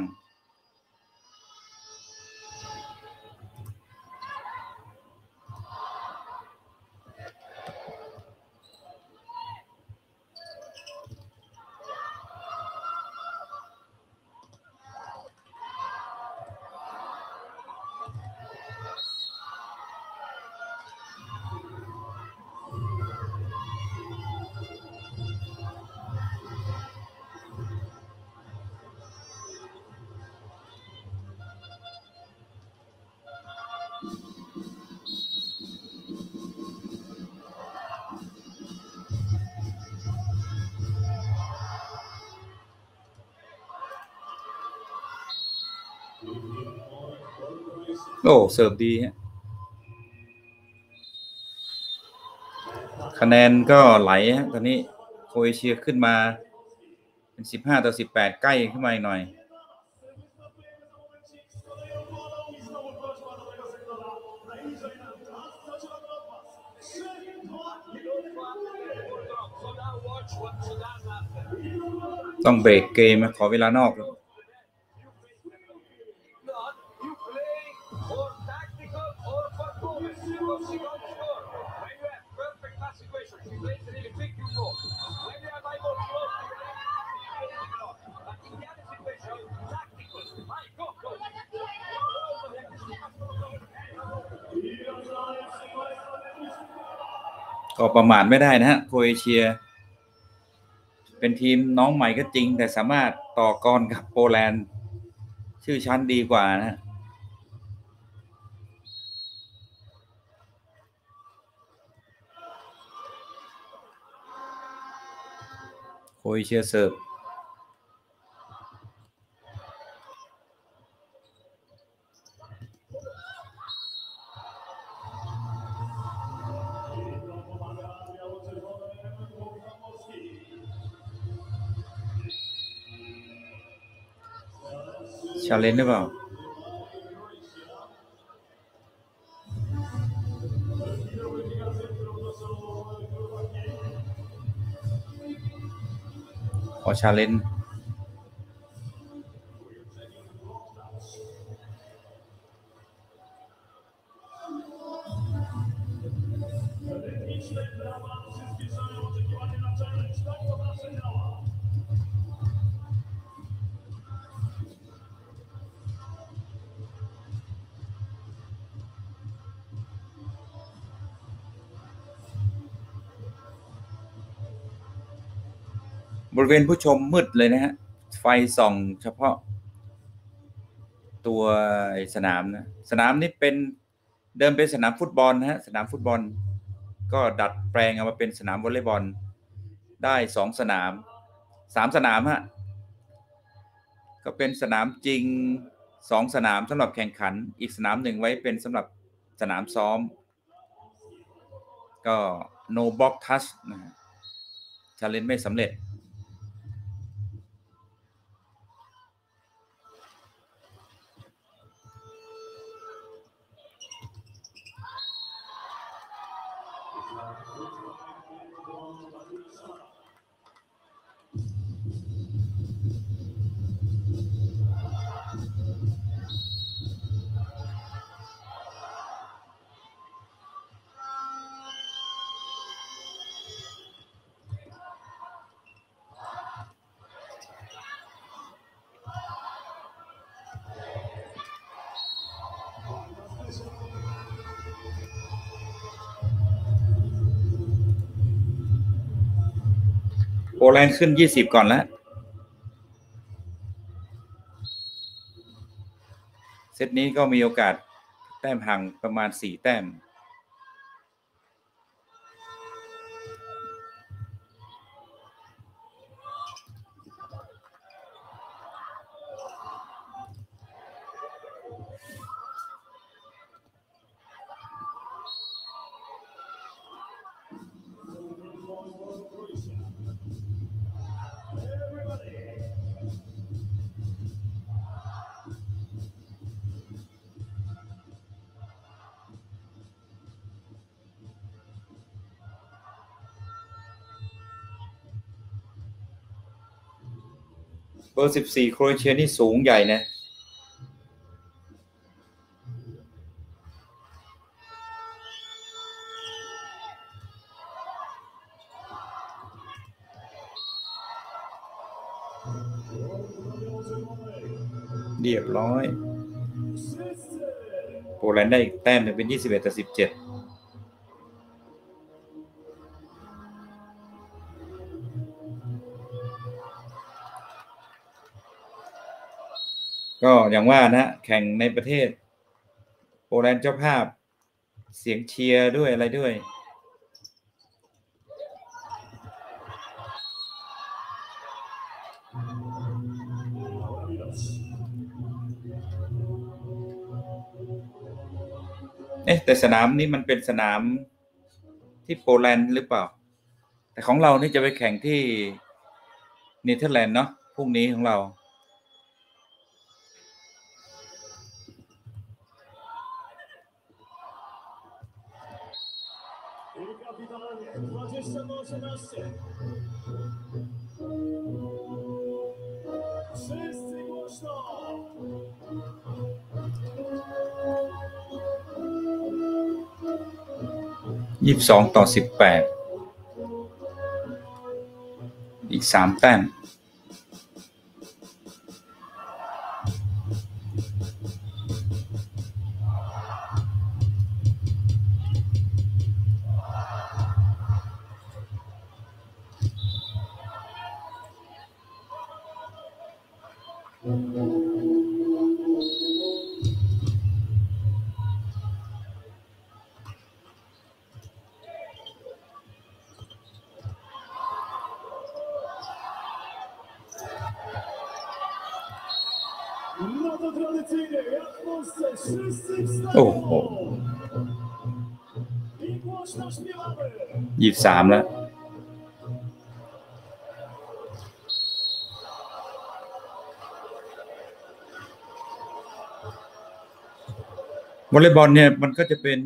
โอ้เสิร์ฟดีฮะคะแนนก็ไหลฮะตอนนี้โคเอเชียขึ้นมา เป็นสิบห้าต่อสิบแปดใกล้ขึ้นมาอีกหน่อย ต้องเบรกเกมขอเวลานอกครับ ประมาทไม่ได้นะฮะโครเอเชีย เป็นทีมน้องใหม่ก็จริง แต่สามารถต่อกรกับโปแลนด์ ชื่อชั้นดีกว่านะฮะโครเอเชียเสิร์ฟ เลนจ์หรือเปล่า ขอชาเลนจ์ ริเวณผู้ชมมืดเลยนะฮะ ไฟส่องเฉพาะ ตัวสนามนะ สนามนี้เป็นเดิมเป็นสนามฟุตบอลนะฮะ สนามฟุตบอล ก็ดัดแปลงเอามาเป็นสนามวอลเลย์บอล ได้สองสนามสามสนามฮะ ก็เป็นสนามจริงสองสนามสำหรับแข่งขัน อีกสนามหนึ่งไว้เป็นสำหรับสนามซ้อม ก็ no box touch นะฮะชาเลนจ์ไม่สำเร็จ โปแรงขึ้นยี่สิบก่อนแล้ว เซตนี้ก็มีโอกาสแต้มห่างประมาณสี่แต้ม บอร์14โครเอเชียนี่สูงใหญ่นะเรียบร้อย โปแลนด์ได้อีกแต้มหนึ่งเป็น 21 ต่อ 17 ก็อย่างว่านะแข่งในประเทศ โปแลนด์เจ้าภาพ เสียงเชียร์ด้วยอะไรด้วย เอ๊ะแต่สนามนี้มันเป็นสนามที่โปแลนด์หรือเปล่า แต่ของเรานี่จะไปแข่งที่เนเธอร์แลนด์เนาะพรุ่งนี้ของเรา Il capitano Francesco 14. Wszyscy głośno! ยี่สิบสองต่อสิบแปดอีกสามแต้ม ยี่สิบสามแล้ว วอลเลย์บอลเนี่ยมันก็จะเป็น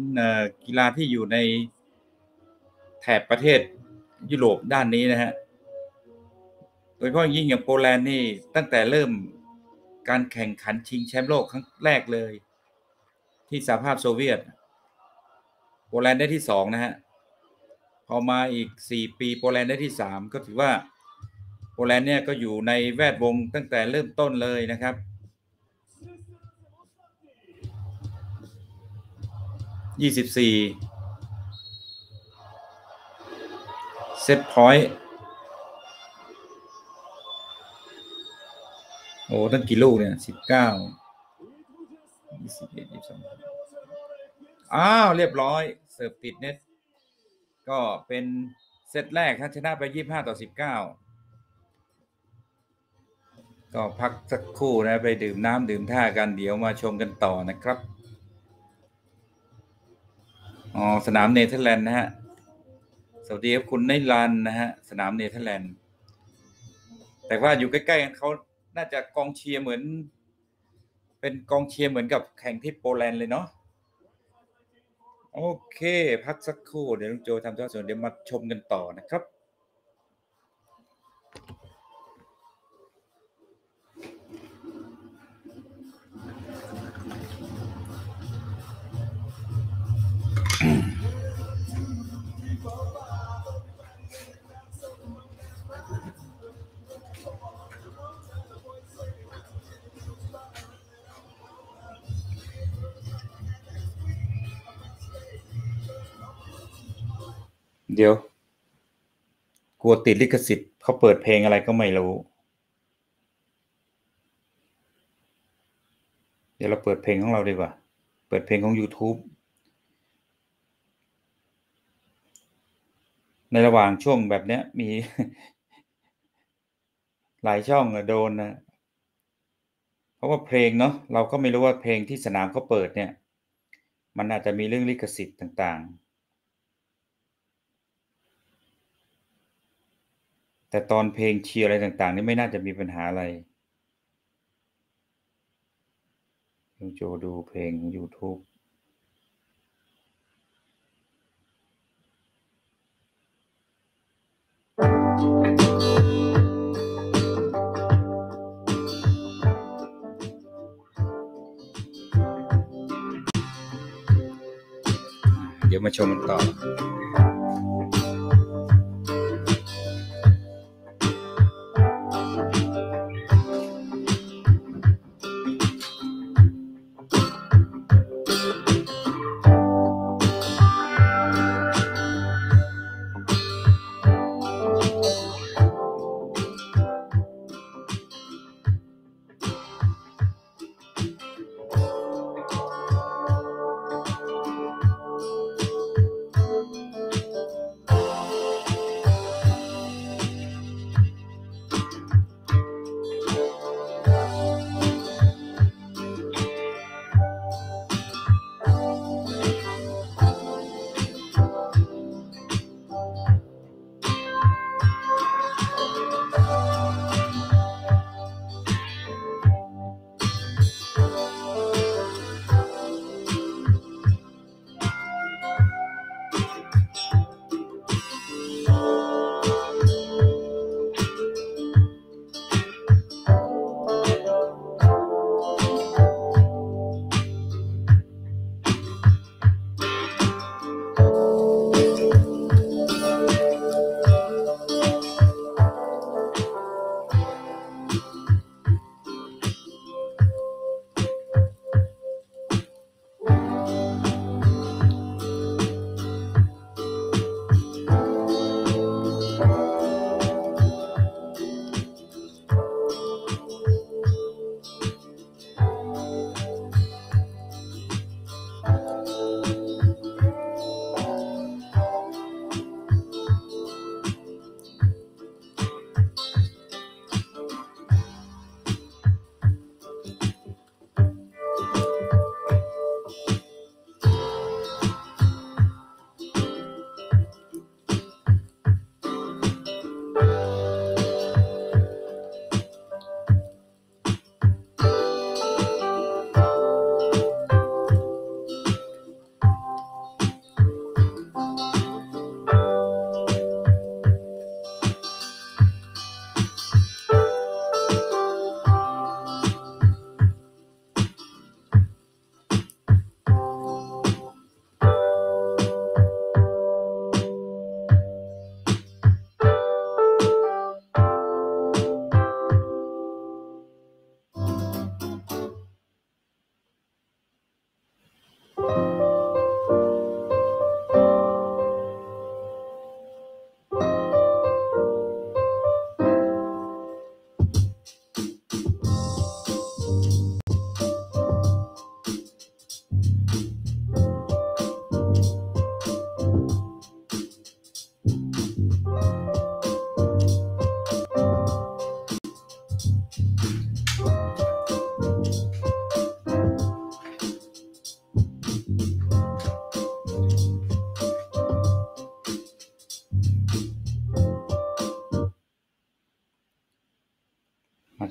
กีฬาที่อยู่ในแถบประเทศยุโรปด้านนี้นะฮะ โดยเฉพาะยิ่งอย่างโปแลนด์นี่ตั้งแต่เริ่มการแข่งขันชิงแชมป์โลกครั้งแรกเลย ที่สหภาพโซเวียต ปแลนด์ได้ที่สองนะฮะพอมาอีกสี่ปีโปแลนด์ได้ที่สามก็ถือว่าโปแลนด์เนี่ยก็อยู่ในแวดวงตั้งแต่เริ่มต้นเลยนะครับ ยี่สิบสี่ set pointโอ้ตั้งกี่ลูกเนี่ยสิบเก้ายี่สิบเอ็ดยี่สิบสองอ้าว เรียบร้อย เสิร์ฟติดเน็ตก็เป็นเซตแรกครับชนะไปยี่ห้าต่อสิบเก้าก็พักสักครู่นะไปดื่มน้ำดื่มท่ากันเดี๋ยวมาชมกันต่อนะครับอ๋อสนามเนเธอร์แลนด์นะฮะ สวัสดีครับคุณไนรันนะฮะ สนามเนเธอร์แลนด์ แต่ว่าอยู่ใกล้ๆกันเขาน่าจะกองเชียร์เหมือน เป็นกองเชียร์เหมือนกับแข่งที่โปแลนด์เลยเนาะ โอเค พักสักครู่ เดี๋ยวลุงโจทำตัวส่วนเดี๋ยวมาชมกันต่อนะครับ เดี๋ยว กลัวติดลิขสิทธิ์เขาเปิดเพลงอะไรก็ไม่รู้ เดี๋ยวเราเปิดเพลงของเราดีกว่า เปิดเพลงของ YouTube ในระหว่างช่วงแบบเนี้ยมี หลายช่องโดนนะ เพราะว่าเพลงเนาะเราก็ไม่รู้ว่าเพลงที่สนามเขาเปิดเนี่ย มันอาจจะมีเรื่องลิขสิทธิ์ต่าง ๆ แต่ตอนเพลงเชียร์อะไรต่าง ๆ นี่ไม่น่าจะมีปัญหาอะไรลุงโจดูเพลงของ YouTube เดี๋ยวมาชมกันต่อ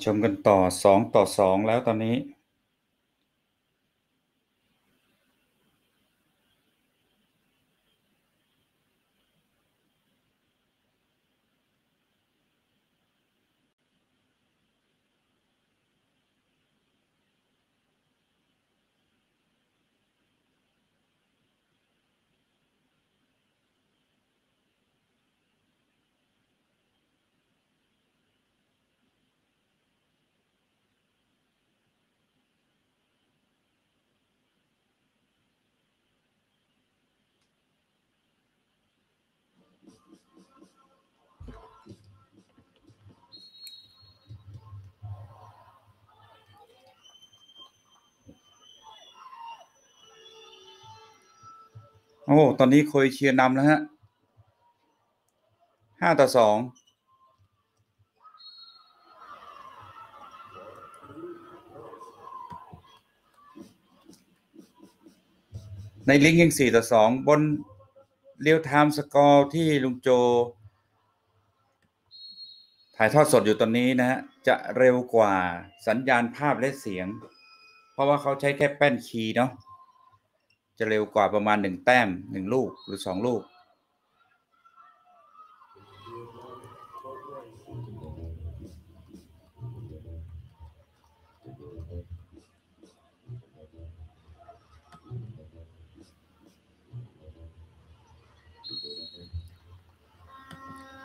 ชมกันต่อสองต่อสองแล้วตอนนี้ โอ้ตอนนี้โครเอเชียนำแล้วฮะห้าต่อสองในลิงก์ยังสี่ต่อสองบน real-time score ที่ลุงโจ ถ่ายทอดสดอยู่ตอนนี้นะฮะ จะเร็วกว่าสัญญาณภาพและเสียง เพราะว่าเขาใช้แค่แป้นคีย์เนาะ จะเร็วกว่าประมาณหนึ่งแต้มหนึ่งลูกหรือสองลูก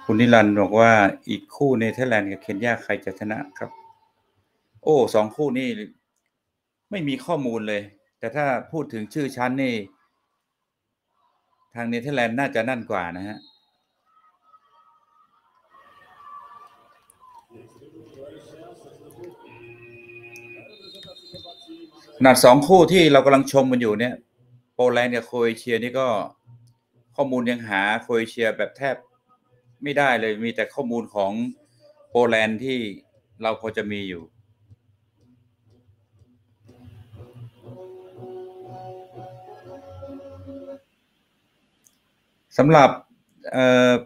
คุณนิรันด์บอกว่าอีกคู่เนเธอร์แลนด์กับเคนยาใครจะชนะครับ โอ้สองคู่นี่ไม่มีข้อมูลเลย แต่ถ้าพูดถึงชื่อชั้นนี่ ทางเนเธอร์แลนด์น่าจะนั่นกว่านะฮะขนาดสองคู่ที่เรากำลังชมกันอยู่เนี่ย โปแลนด์กับโครเอเชียนี่ก็ข้อมูลยังหาโครเอเชียแบบแทบไม่ได้เลยมีแต่ข้อมูลของโปแลนด์ที่เราพอจะมีอยู่ สำหรับ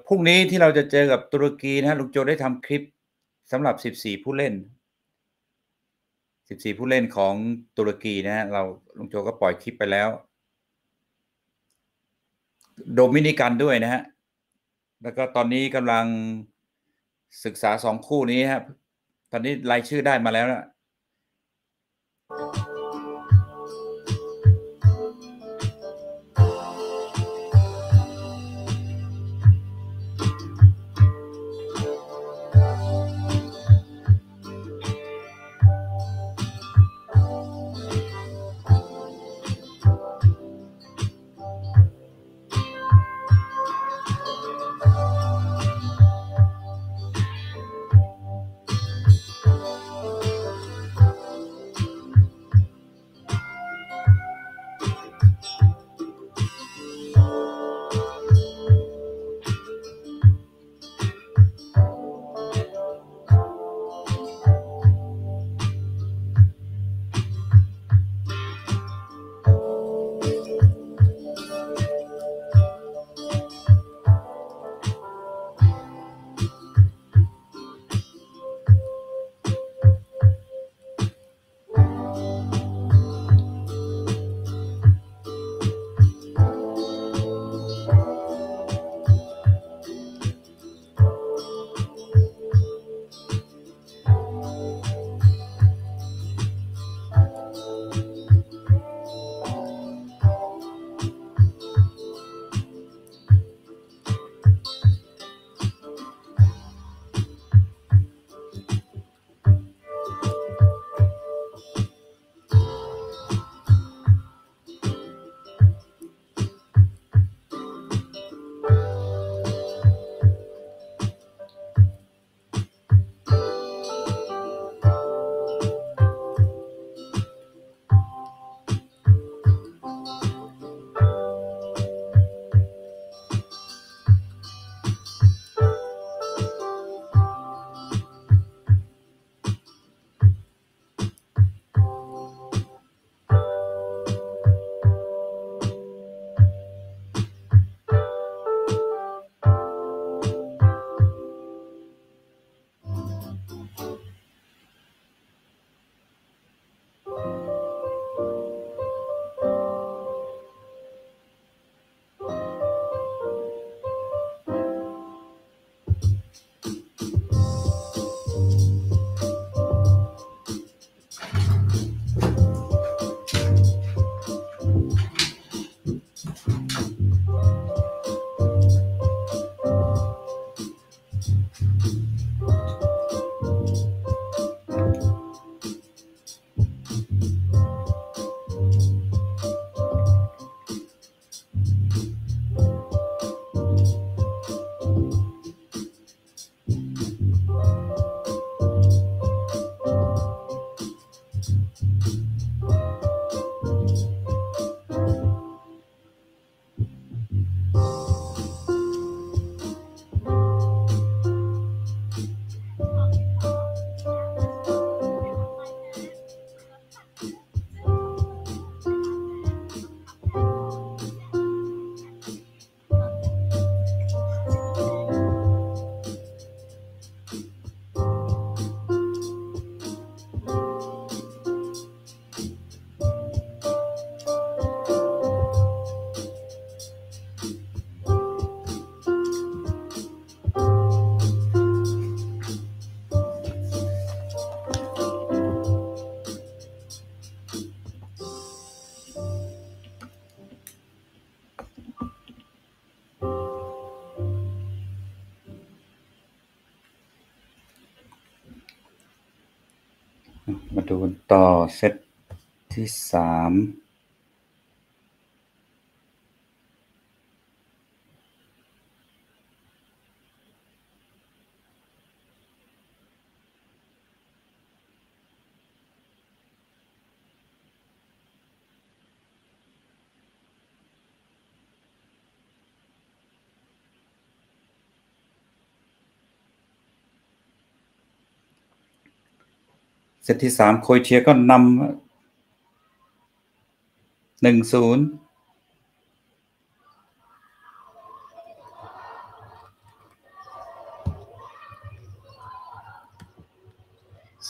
พรุ่งนี้ที่เราจะเจอกับตุรกีนะฮะลุงโจได้ทำคลิปสำหรับ 14 ผู้เล่น 14 ผู้เล่นของตุรกีนะฮะเราลุงโจก็ปล่อยคลิปไปแล้ว โดมินิกันด้วยนะฮะ แล้วก็ตอนนี้กำลังศึกษาสองคู่นี้ครับ ตอนนี้รายชื่อได้มาแล้วนะ ต่อเซตที่สาม เซตที่สามโครเอเชียก็นำหนึ่งศูนย์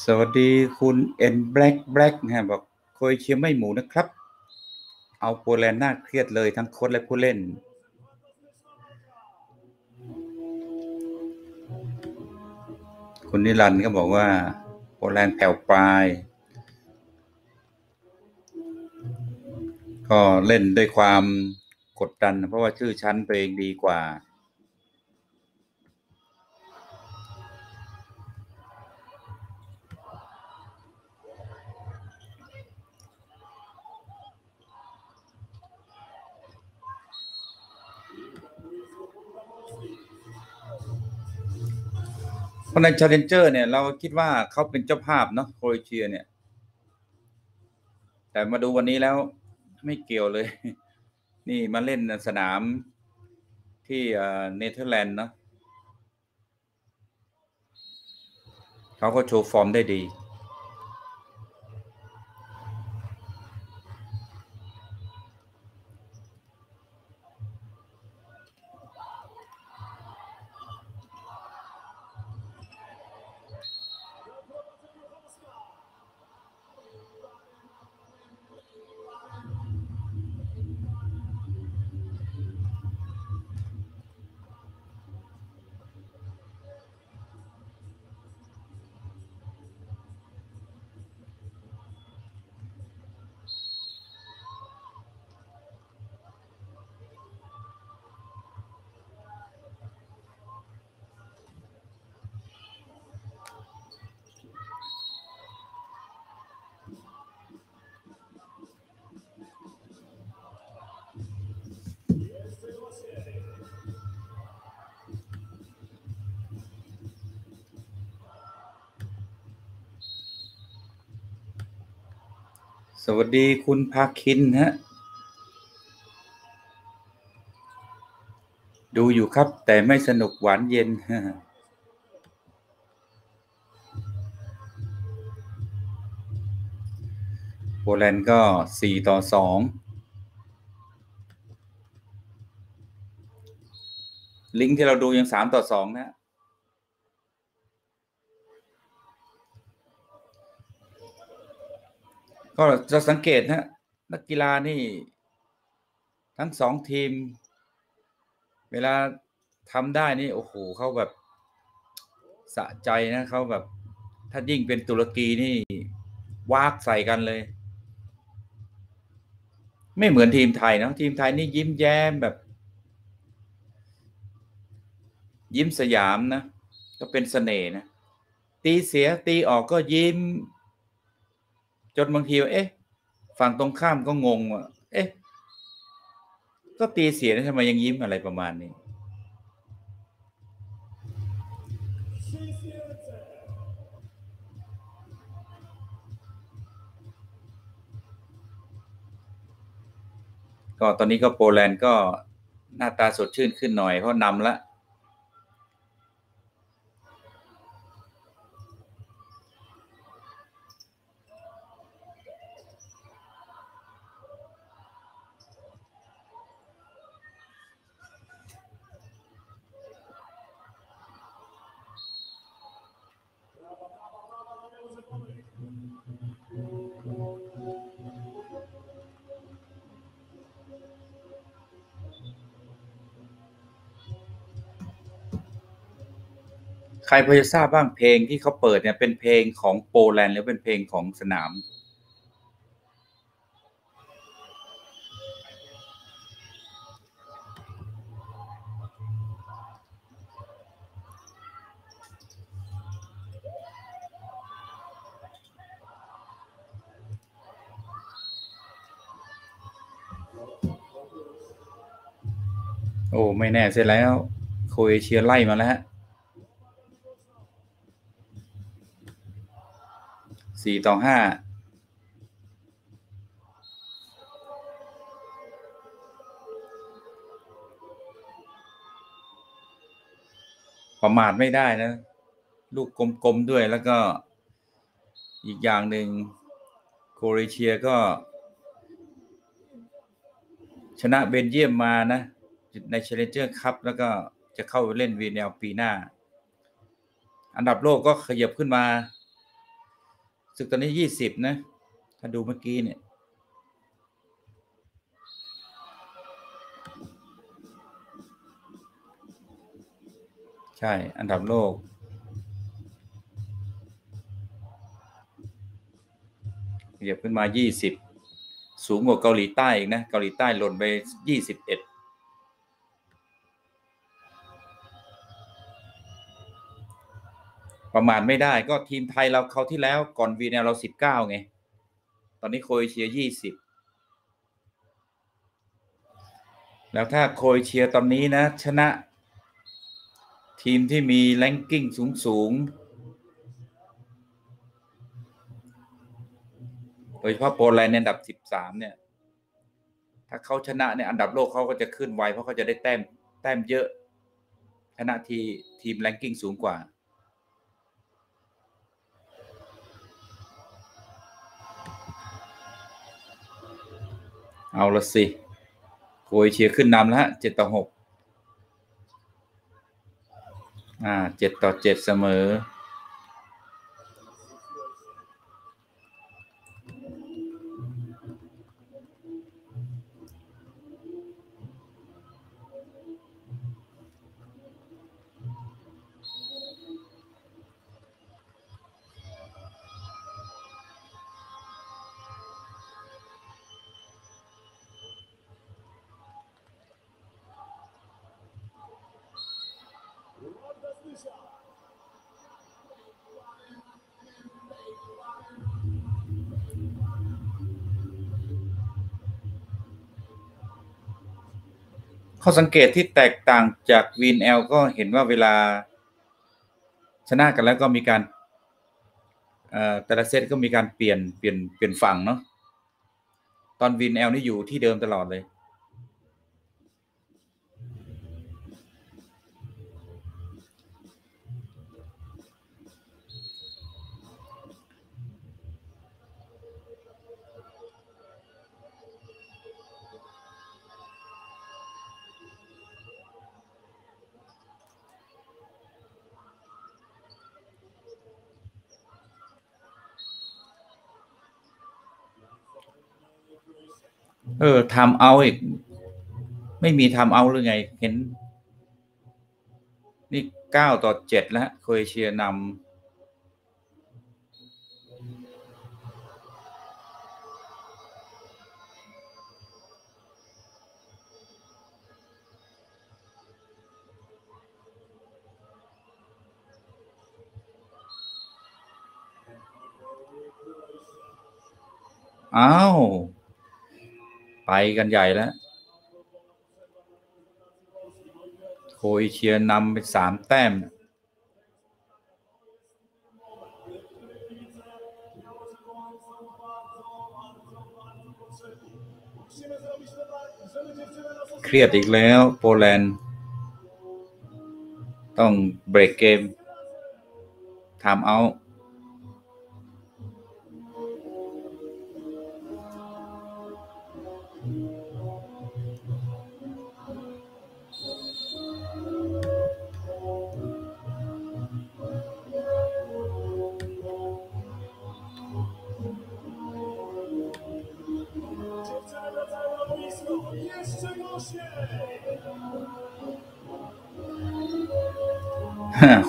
สวัสดีคุณเอ็นแบล็กแบล็กนะฮะบอกโครเชียไม่หมูนะครับ เอาโปแลนด์น่าเครียดเลยทั้งโค้ชและผู้เล่น คุณนิรันด์ก็บอกว่า โปแลนด์แผ่วปลาย ก็เล่นด้วยความกดดัน เพราะว่าชื่อชั้นตัวเองดีกว่า เพราะใน Challenger เนี่ย เราคิดว่าเขาเป็นเจ้าภาพเนาะโครเอเชียเนี่ย แต่มาดูวันนี้แล้วไม่เกี่ยวเลย นี่มาเล่นสนามที่เนเธอร์แลนด์เนาะเขาก็โชว์ฟอร์มได้ดี สวัสดีคุณภาคินฮะ ดูอยู่ครับ แต่ไม่สนุกหวานเย็นฮะโปแลนด์ก็ 4 ต่อ 2 ลิงก์ที่เราดูยังสามต่อสองนะ ก็จะสังเกตนะนักกีฬานี่ ทั้งสองทีม เวลาทำได้นี่ โอ้โหเขาแบบสะใจนะเขาแบบ ถ้ายิ่งเป็นตุรกีนี่ วากใส่กันเลย ไม่เหมือนทีมไทยนะทีมไทยนี่ยิ้มแย้มแบบ ยิ้มสยามนะก็เป็นเสน่ห์นะตีเสียตีออกก็ยิ้ม จนบางทีเอ๊ะฝั่งตรงข้ามก็งงว่าเอ๊ะก็ตีเสียนะทำไมยังยิ้มอะไรประมาณนี้ก็ตอนนี้ก็โปแลนด์ก็หน้าตาสดชื่นขึ้นหน่อยเพราะนำละ ครพอจะทราบบ้างเพลงที่เขาเปิดเนี่ยเป็นเพลงของโปแลนด์หรือเป็นเพลงของสนาม โอ้ ไม่แน่เสร็จแล้ว โคเอเชียไล่มาแล้ว สี่ต่อห้าประมาทไม่ได้นะ ลูกกลมๆด้วยแล้วก็อีกอย่างหนึ่งโครเอเชียก็ ชนะเบลเยียมมานะ ใน Challenger Cup แล้วก็จะเข้าเล่น VNL ปีหน้า อันดับโลกก็ขยับขึ้นมา รู้สึกตอนนี้ยี่สิบนะ ถ้าดูเมื่อกี้เนี่ย ใช่ อันดับโลกขยับขึ้นมายี่สิบสูงกว่าเกาหลีใต้อีกนะ เกาหลีใต้หล่นไปยี่สิบเอ็ด ประมาณไม่ได้ก็ทีมไทยเราเขาที่แล้วก่อนวีเนลเราสิบเก้าไง ตอนนี้โครเอเชียยี่สิบแล้วถ้าโครเอเชียตอนนี้นะ ชนะ ทีมที่มีแรงกิ้งสูงสูงโดยเฉพาะโปรแลนด์ในอันดับสิบสามเนี่ย ถ้าเขาชนะเนี่ยอันดับโลกเขาก็จะขึ้นไวเพราะเขาจะได้แต้มแต้มเยอะชนะทีทีมแรงกิ้งสูงกว่า เอาละสิโครเอเชียขึ้นนำแล้วฮะเจ็ดต่อหกอ่าเจ็ดต่อเจ็ดเสมอ ข้อสังเกตที่แตกต่างจาก VNL ก็เห็นว่าเวลาชนะกันแล้วก็มีการแต่ละเซตก็มีการเปลี่ยนเปลี่ยนเปลี่ยนฝั่งเนาะตอน VNL นี่อยู่ที่เดิมตลอดเลย เออทำเอาอีก ไม่มีทำเอาหรือไง เห็น นี่เก้าต่อเจ็ดแล้วโครเอเชียนำอ้าว ไปกันใหญ่แล้วโครเอเชียนำไปสามแต้ม เครียดอีกแล้วโปแลนด์ ต้องเบรกเกมทำเอา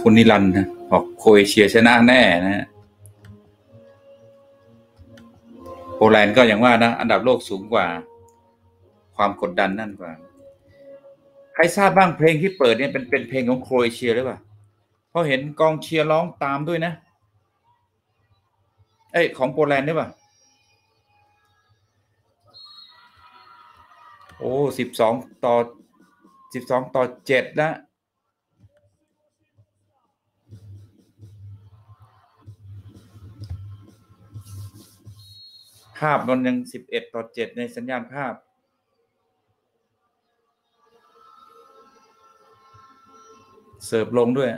คุณนิรันด์บอกโครเอเชียชนะแน่นะฮะโปแลนด์ก็อย่างว่านะ อันดับโลกสูงกว่า ความกดดันนั่นกว่า ใครทราบบ้างเพลงที่เปิดเนี่ยเป็นเป็นเพลงของโครเอเชียหรือเปล่าเพราะเห็นกองเชียร์ร้องตามด้วยนะ เอ้ยของโปแลนด์หรือเปล่าโอ้สิบสองต่อสิบสองต่อเจ็ดนะาพมันยังสิบเอ็ดต่อเจ็ดในสัญญาณภาพ เสิร์ฟลงด้วย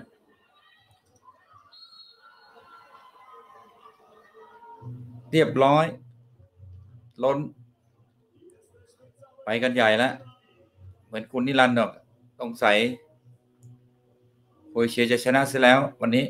เรียบร้อย ล้น ไปกันใหญ่แล้ว เหมือนคุณนิรันดร์ดอกสงสัยโครเอเชียจะชนะเสียแล้ววันนี้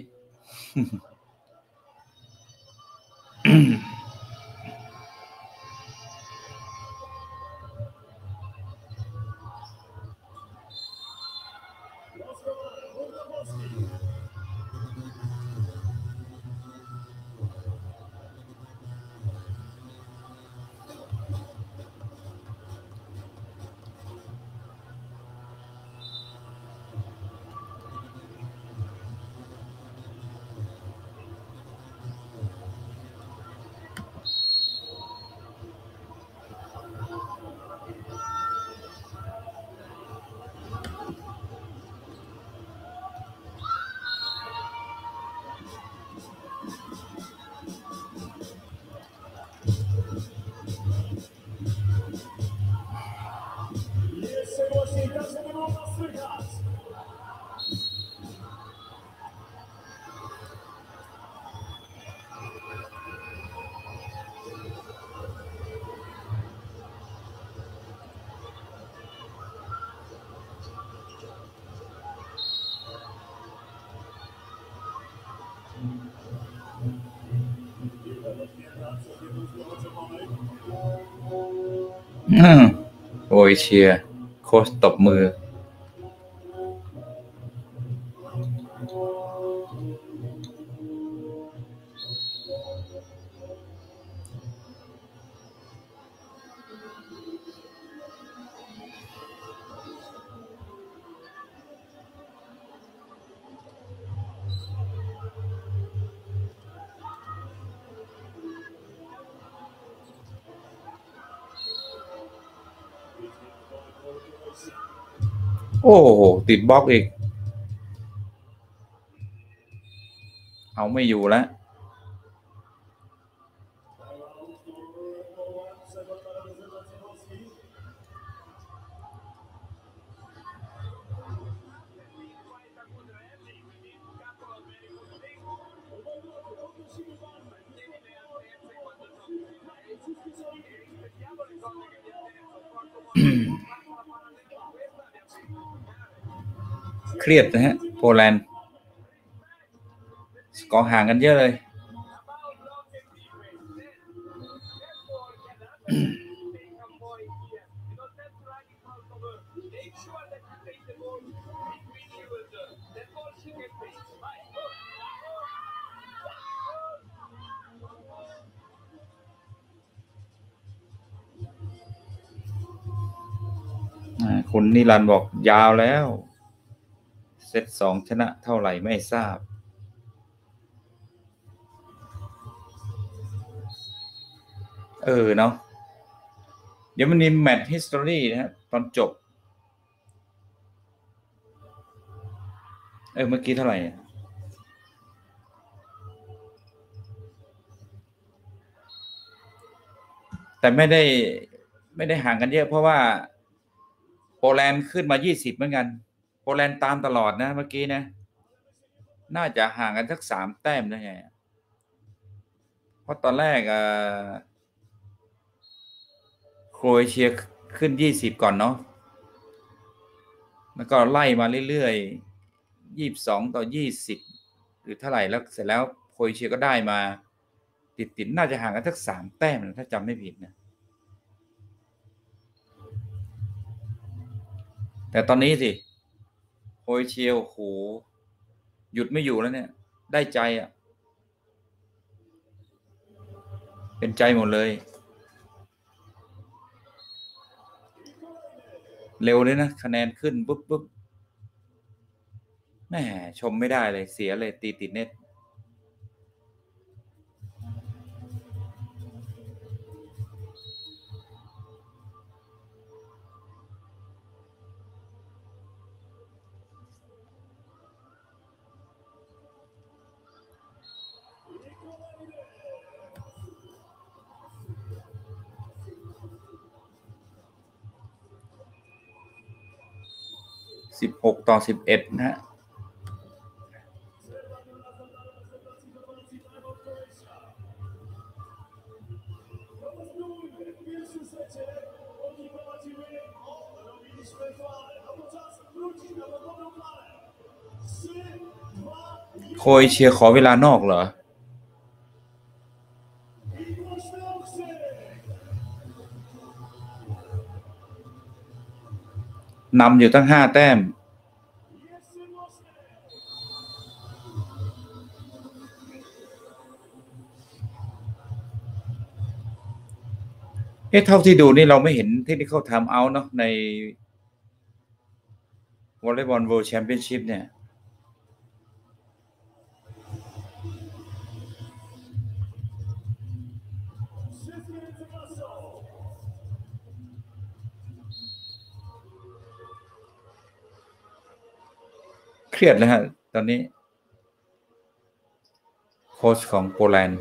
เชียร์ โค้ชตบมือ ติดบล็อกอีก เอาไม่อยู่แล้ว เครียดนะฮะโปแลนด์สกอร์ห่างกันเยอะเลย คุณนิรันต์บอกยาวแล้ว ซตสองชนะเท่าไหร่ไม่ทราบ เออเนาะเดี๋ยวมันมีแมตช์ฮิสตอรี่นะฮะตอนจบ เออ เมื่อกี้เท่าไหร่แต่ไม่ได้ไม่ได้ห่างกันเยอะเพราะว่า โปแลนด์ขึ้นมา 20 เหมือนกัน โปแลนด์ตามตลอดนะเมื่อกี้นะ น่าจะห่างกันสักสามแต้มได้ไงเพราะตอนแรกโครเอเชียขึ้น20ก่อนเนาะแล้วก็ไล่มาเรื่อยๆ22ต่อ20หรือเท่าไหร่แล้วเสร็จแล้วโครเอเชียก็ได้มา ติดๆน่าจะห่างกันสักสามแต้มนะถ้าจำไม่ผิดนะแต่ตอนนี้สิ โครเอเชียวโหหยุดไม่อยู่แล้วเนี่ย ได้ใจอะ เป็นใจหมดเลย เร็วเลยนะคะแนนขึ้นปุ๊บปุ๊บแหมชมไม่ได้เลยเสียเลยตีติดเน็ต หกต่อสิบเอ็ดนะฮะโครเอเชียร์ขอเวลานอกเหรอนำอยู่ตั้งห้าแต้ม อ๊ะเท่าที่ดูนี่เราไม่เห็นเทคนิค t ท m เอาเนาะในวอลเลย์บอล World Championship เนี่ย เครียดเลยฮะ ตอนนี้ โค้ชของโปแลนด์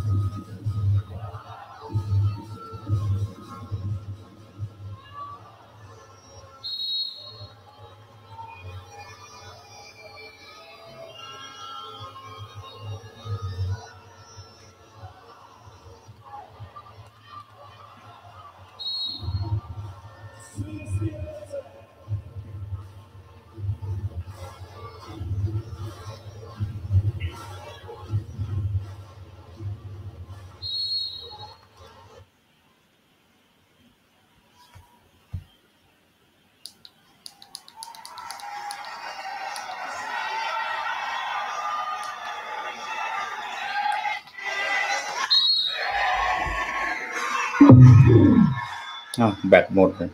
อ้าวแบตหมดเลย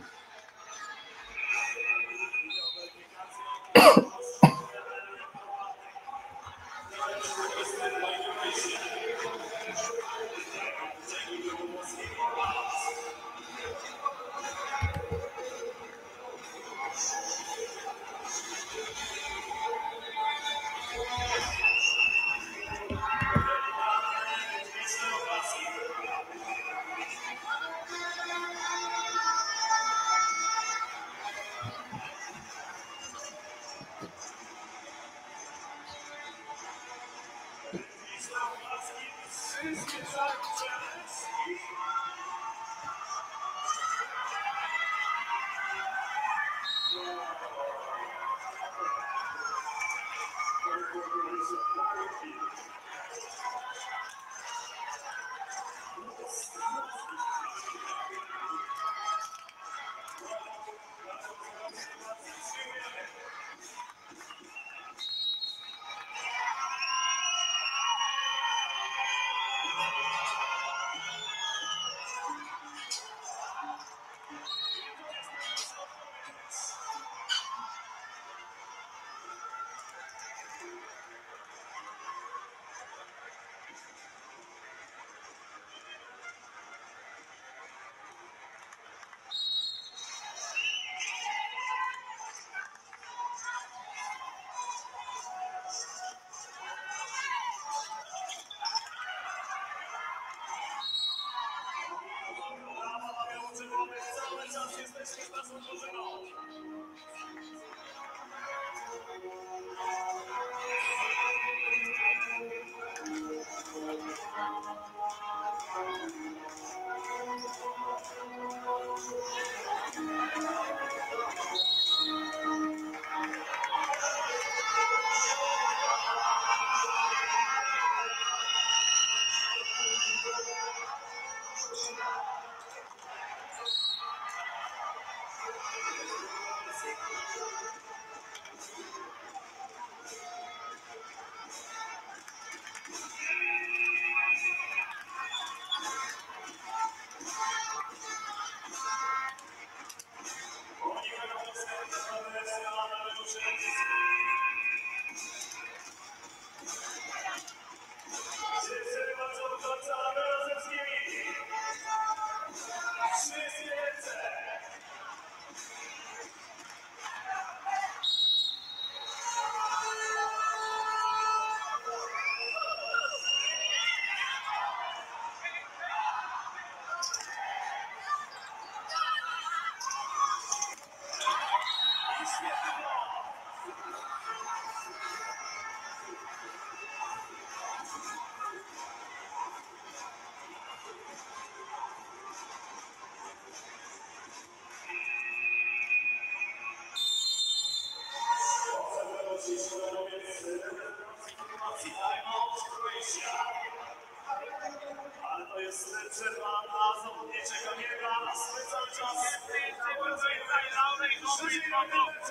go, go.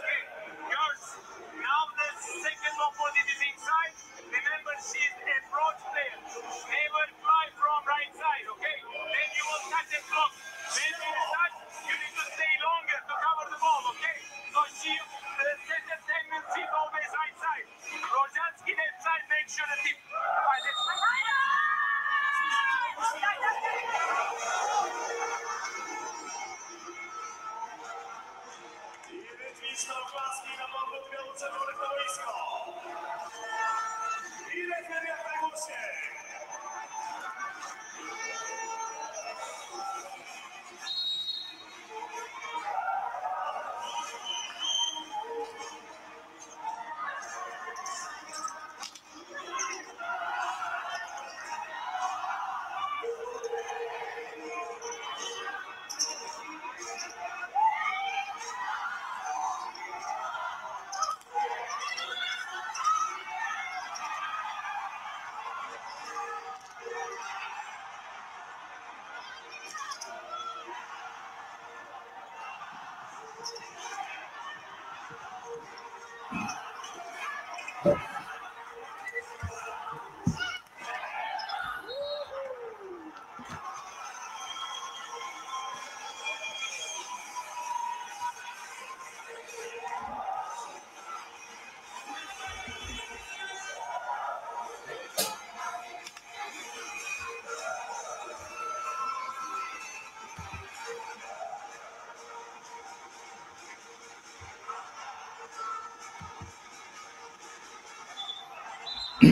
สิ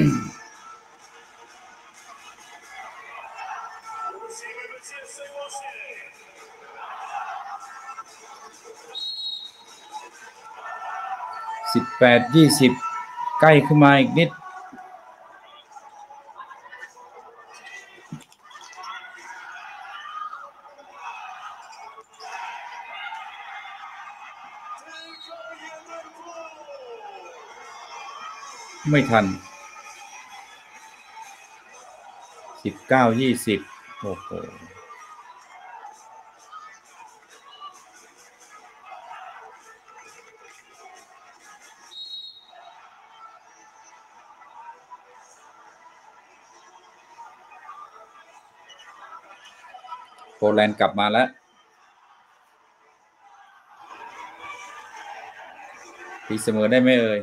บแปดยี่สิบใกล้ขึ้นมาอีกนิดไม่ทัน สิบเก้ายี่สิบโอ้โหโปแลนด์กลับมาแล้ว ตีเสมอได้ไหมเอ่ย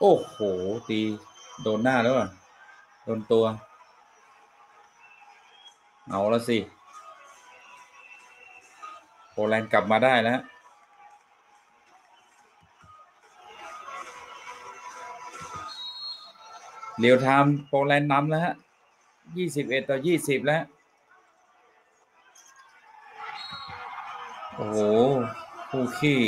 โอ้โห ตี โดนหน้าแล้วอะ โดนตัว เอาล้วสิ โปแลนด์กลับมาได้แล้วเรียวไทม์โปแลนด์นำแล้วฮะยี่สิบเอ็ดต่อยี่สิบแล้ว โอ้โหคู่ขี้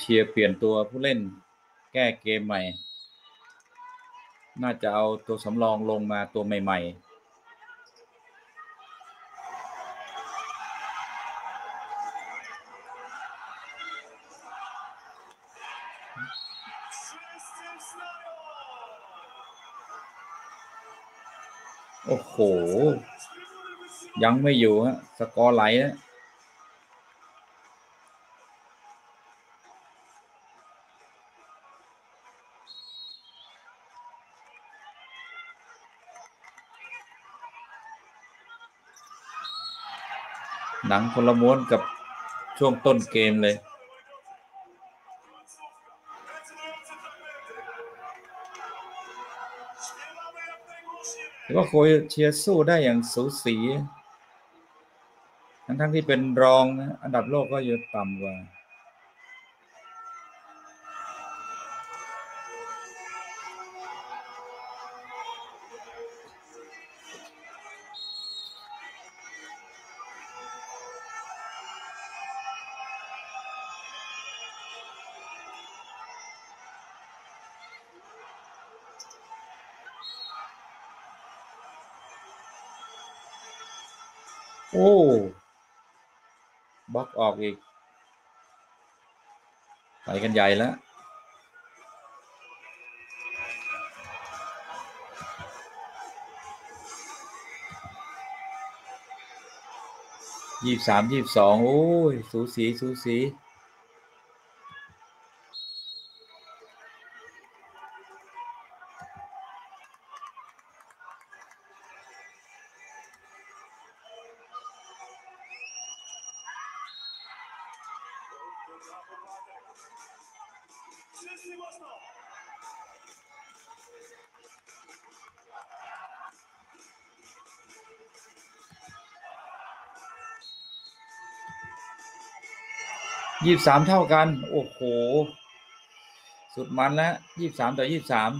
เชียเปลี่ยนตัวผู้เล่นแก้เกมใหม่ น่าจะเอาตัวสำรองลงมาตัวใหม่ Wszyscy wstają. โอ้โห ยังไม่อยู่ฮะ สกอร์ไหลนะ หนังคนละม้วนกับช่วงต้นเกมเลย Śpiewamy jak najgłośniej. ถือว่าโครเอเชียสู้ได้อย่างสูสีทั้งทั้งๆที่เป็นรองนะอันดับโลกก็อยู่ต่ำกว่า อกอีก ไปกันใหญ่แล้วยี่สามยี่สองโอ้ย สูสี สูสี ยี่สามเท่ากัน โอ้โห สุดมันแล้วยี่สามต่อยี่สาม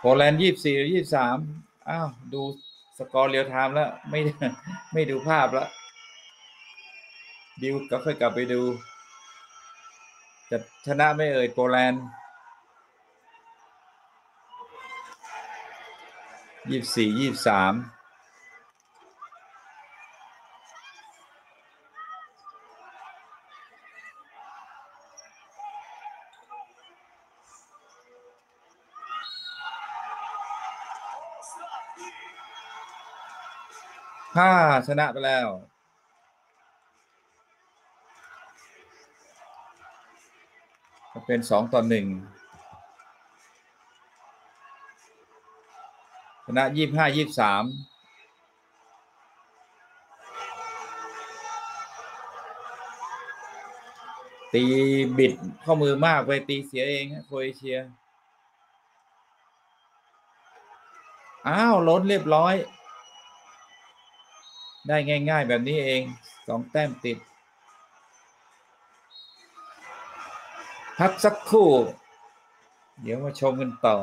โปแลนด์ยี่สี่ยี่สามอ้าว ดู สกอร์เรียลไทม์แล้วไม่ไม่ดูภาพแล้วดิวก็ค่อยกลับไปดู จะชนะไม่เอ่ยโปแลนด์ยี่สี่ยี่สาม ชนะไปแล้ว เป็นสองต่อหนึ่งชนะยี่ห้ายี่สามตีบิดข้อมือมากไปตีเสียเองฮะโครเอเชีย อ้าวล้นเรียบร้อย ได้ง่าย ๆ แบบนี้เองสองแต้มติด พักสักครู่ เดี๋ยวมาชมกันต่อ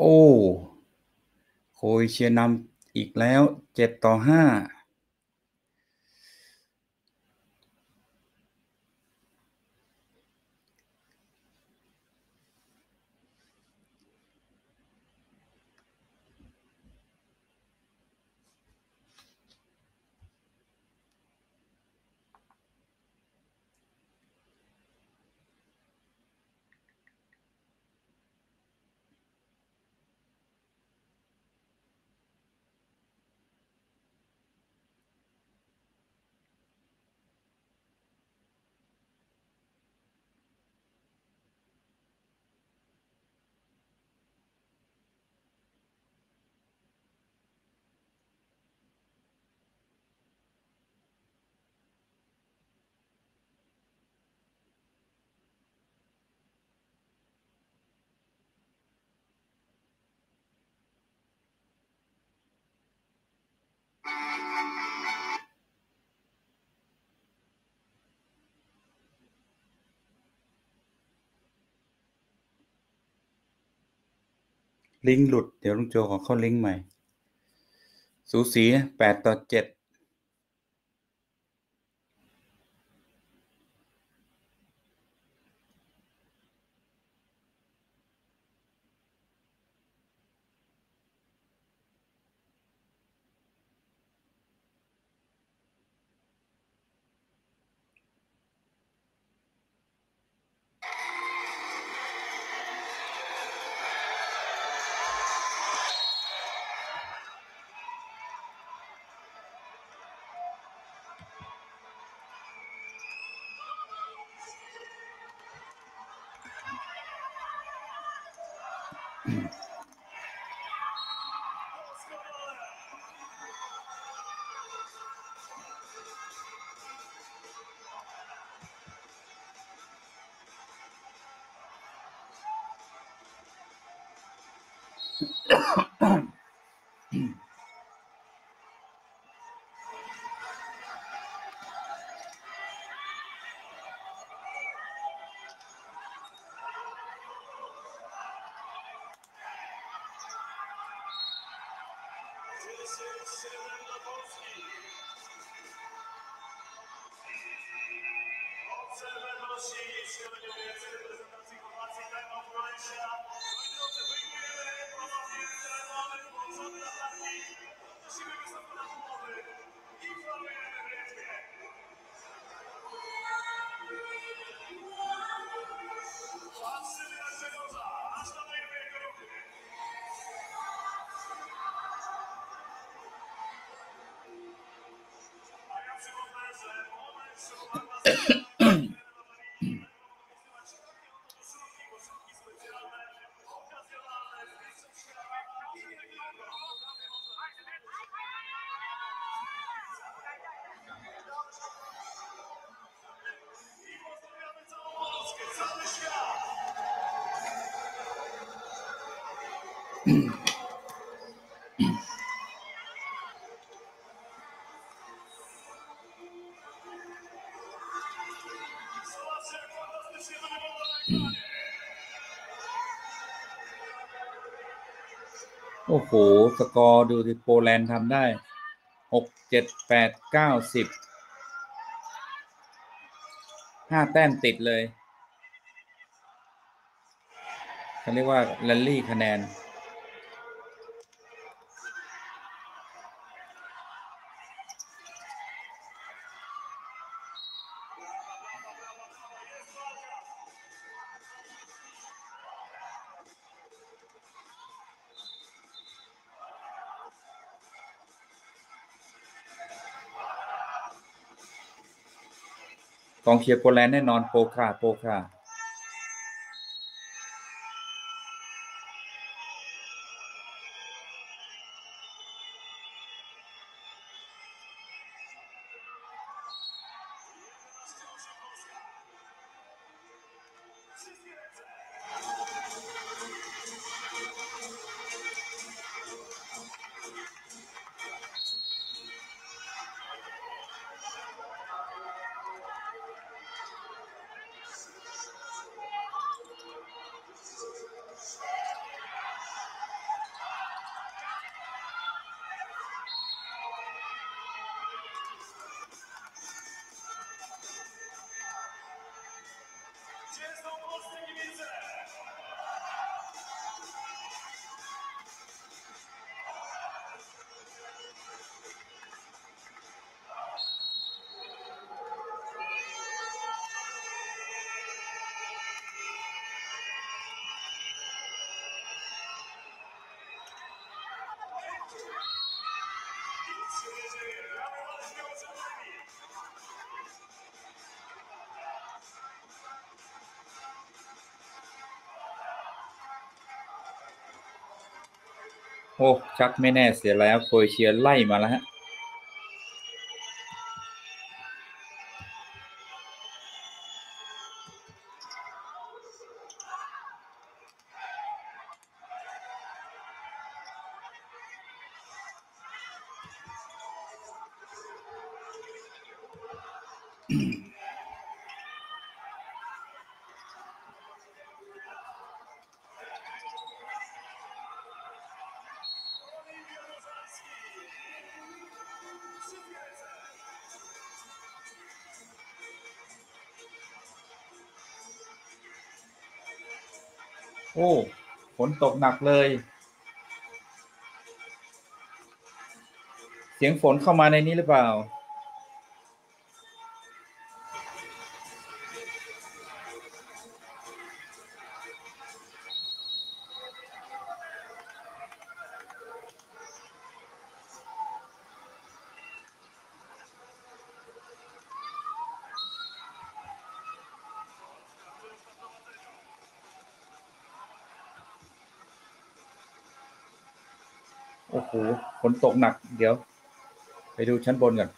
โอ้ โคยเชียนำอีกแล้วเจ็ดต่อห้า ลิงก์หลุด เดี๋ยวลุงโจขอเข้าลิงก์ใหม่ สูสีแปดต่อเจ็ด Yeah. โอ้โห สกอร์ดูสิโปแลนด์ทำได้หกเจ็ดแปดเก้าสิบห้าแต้มติดเลยเขาเรียกว่าลัลลี่คะแนน องเชียร์โปแลนด์แน่นอนโปคาโปคา โอ้ชักไม่แน่เสียแล้วโครเอเชียไล่มาแล้วฮะ ตกหนักเลย เสียงฝนเข้ามาในนี้หรือเปล่า ตกหนัก เดี๋ยว ไปดูชั้นบนก่อน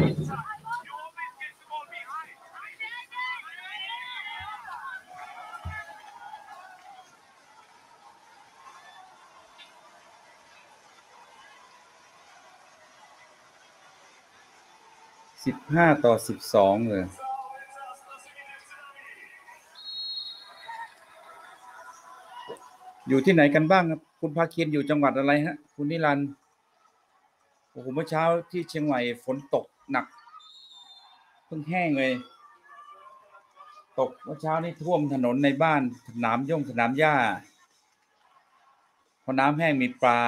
สิบห้าต่อสิบสองเลยอยู่ที่ไหนกันบ้างครับ คุณภาคินอยู่จังหวัดอะไรฮะ คุณนิรันดร์โอ้โหเมื่อเช้าที่เชียงใหม่ฝนตก หนักเพิ่งแห้งเลย ตกเมื่อเช้านี่ท่วมถนนในบ้านสนามย่งสนามหญ้าพอน้ำแห้งมีปลา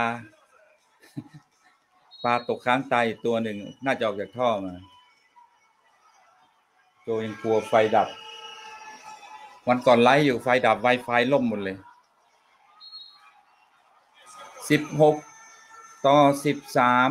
ปลาตกค้างตายตัวหนึ่ง น่าจะออกจากท่อมาโจยังกลัวไฟดับ วันก่อนไลฟ์อยู่ไฟดับไวไฟล่มหมดเลยสิบหกต่อสิบสาม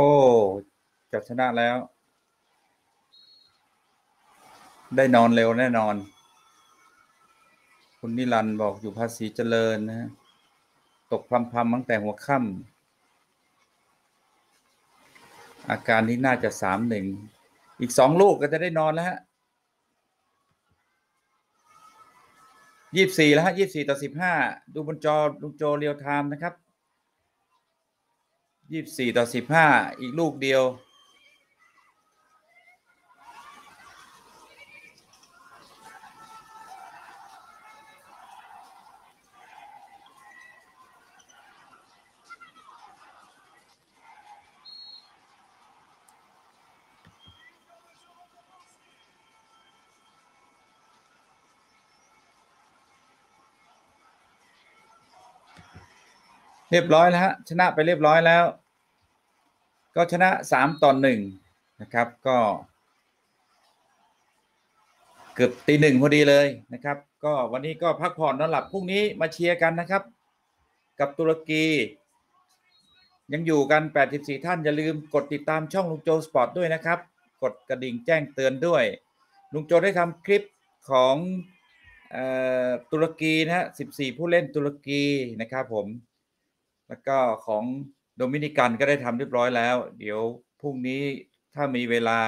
โอ้จับชนะแล้ว ได้นอนเร็วแน่นอน คุณนิรันต์บอกอยู่ภาษีเจริญนะ ตกพรำๆตั้งแต่หัวค่ำอาการนี้น่าจะสามหนึ่ง อีกสองลูกก็จะได้นอนแล้วฮะยี่สิบสี่แล้วฮะยี่สิบสี่ต่อสิบห้าดูบนจอลุงโจ real-time นะครับ ยี่สิบสี่ต่อสิบห้าอีกลูกเดียว เรียบร้อยแล้วฮะชนะไปเรียบร้อยแล้ว ก็ชนะสามต่อหนึ่งนะครับ ก็ เกือบตีหนึ่งพอดีเลยนะครับ ก็วันนี้ก็พักผ่อนนอนหลับพรุ่งนี้มาเชียร์กันนะครับ กับตุรกี ยังอยู่กัน 84 ท่าน อย่าลืมกดติดตามช่องลุงโจสปอร์ตด้วยนะครับ กดกระดิ่งแจ้งเตือนด้วย ลุงโจได้ทำคลิปของออตุรกีนะฮะ 14 ผู้เล่นตุรกีนะครับผม แล้วก็ของโดมินิกันก็ได้ทำเรียบร้อยแล้ว เดี๋ยวพรุ่งนี้ถ้ามีเวลา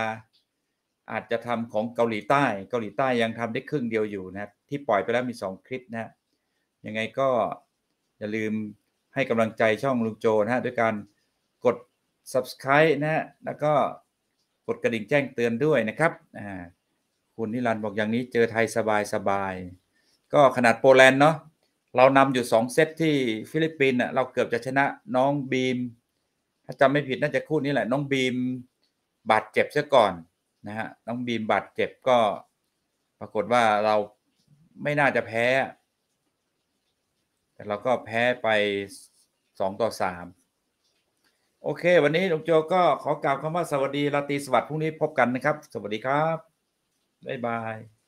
อาจจะทำของเกาหลีใต้ เกาหลีใต้ยังทำได้ครึ่งเดียวอยู่นะที่ปล่อยไปแล้วมี 2 คลิปนะยังไงก็อย่าลืมให้กำลังใจช่องลุงโจนะฮะด้วยการกด subscribe นะฮะแล้วก็กดกระดิ่งแจ้งเตือนด้วยนะครับอ่าคุณนิรันดร์บอกอย่างนี้เจอไทยสบายสบายก็ขนาดโปแลนด์เนาะ เรานำอยู่2เซตที่ฟิลิปปินส์เราเกือบจะชนะน้องบีม ถ้าจำไม่ผิดน่าจะคู่นี้แหละ น้องบีมบาดเจ็บซะก่อนนะฮะน้องบีมบาดเจ็บก็ปรากฏว่าเราไม่น่าจะแพ้ แต่เราก็แพ้ไปสองต่อสามโอเค วันนี้ลุงโจก็ขอกล่าวคำว่าสวัสดีราตรีสวัสดิ์พรุ่งนี้พบกันนะครับ สวัสดีครับ บ๊ายบาย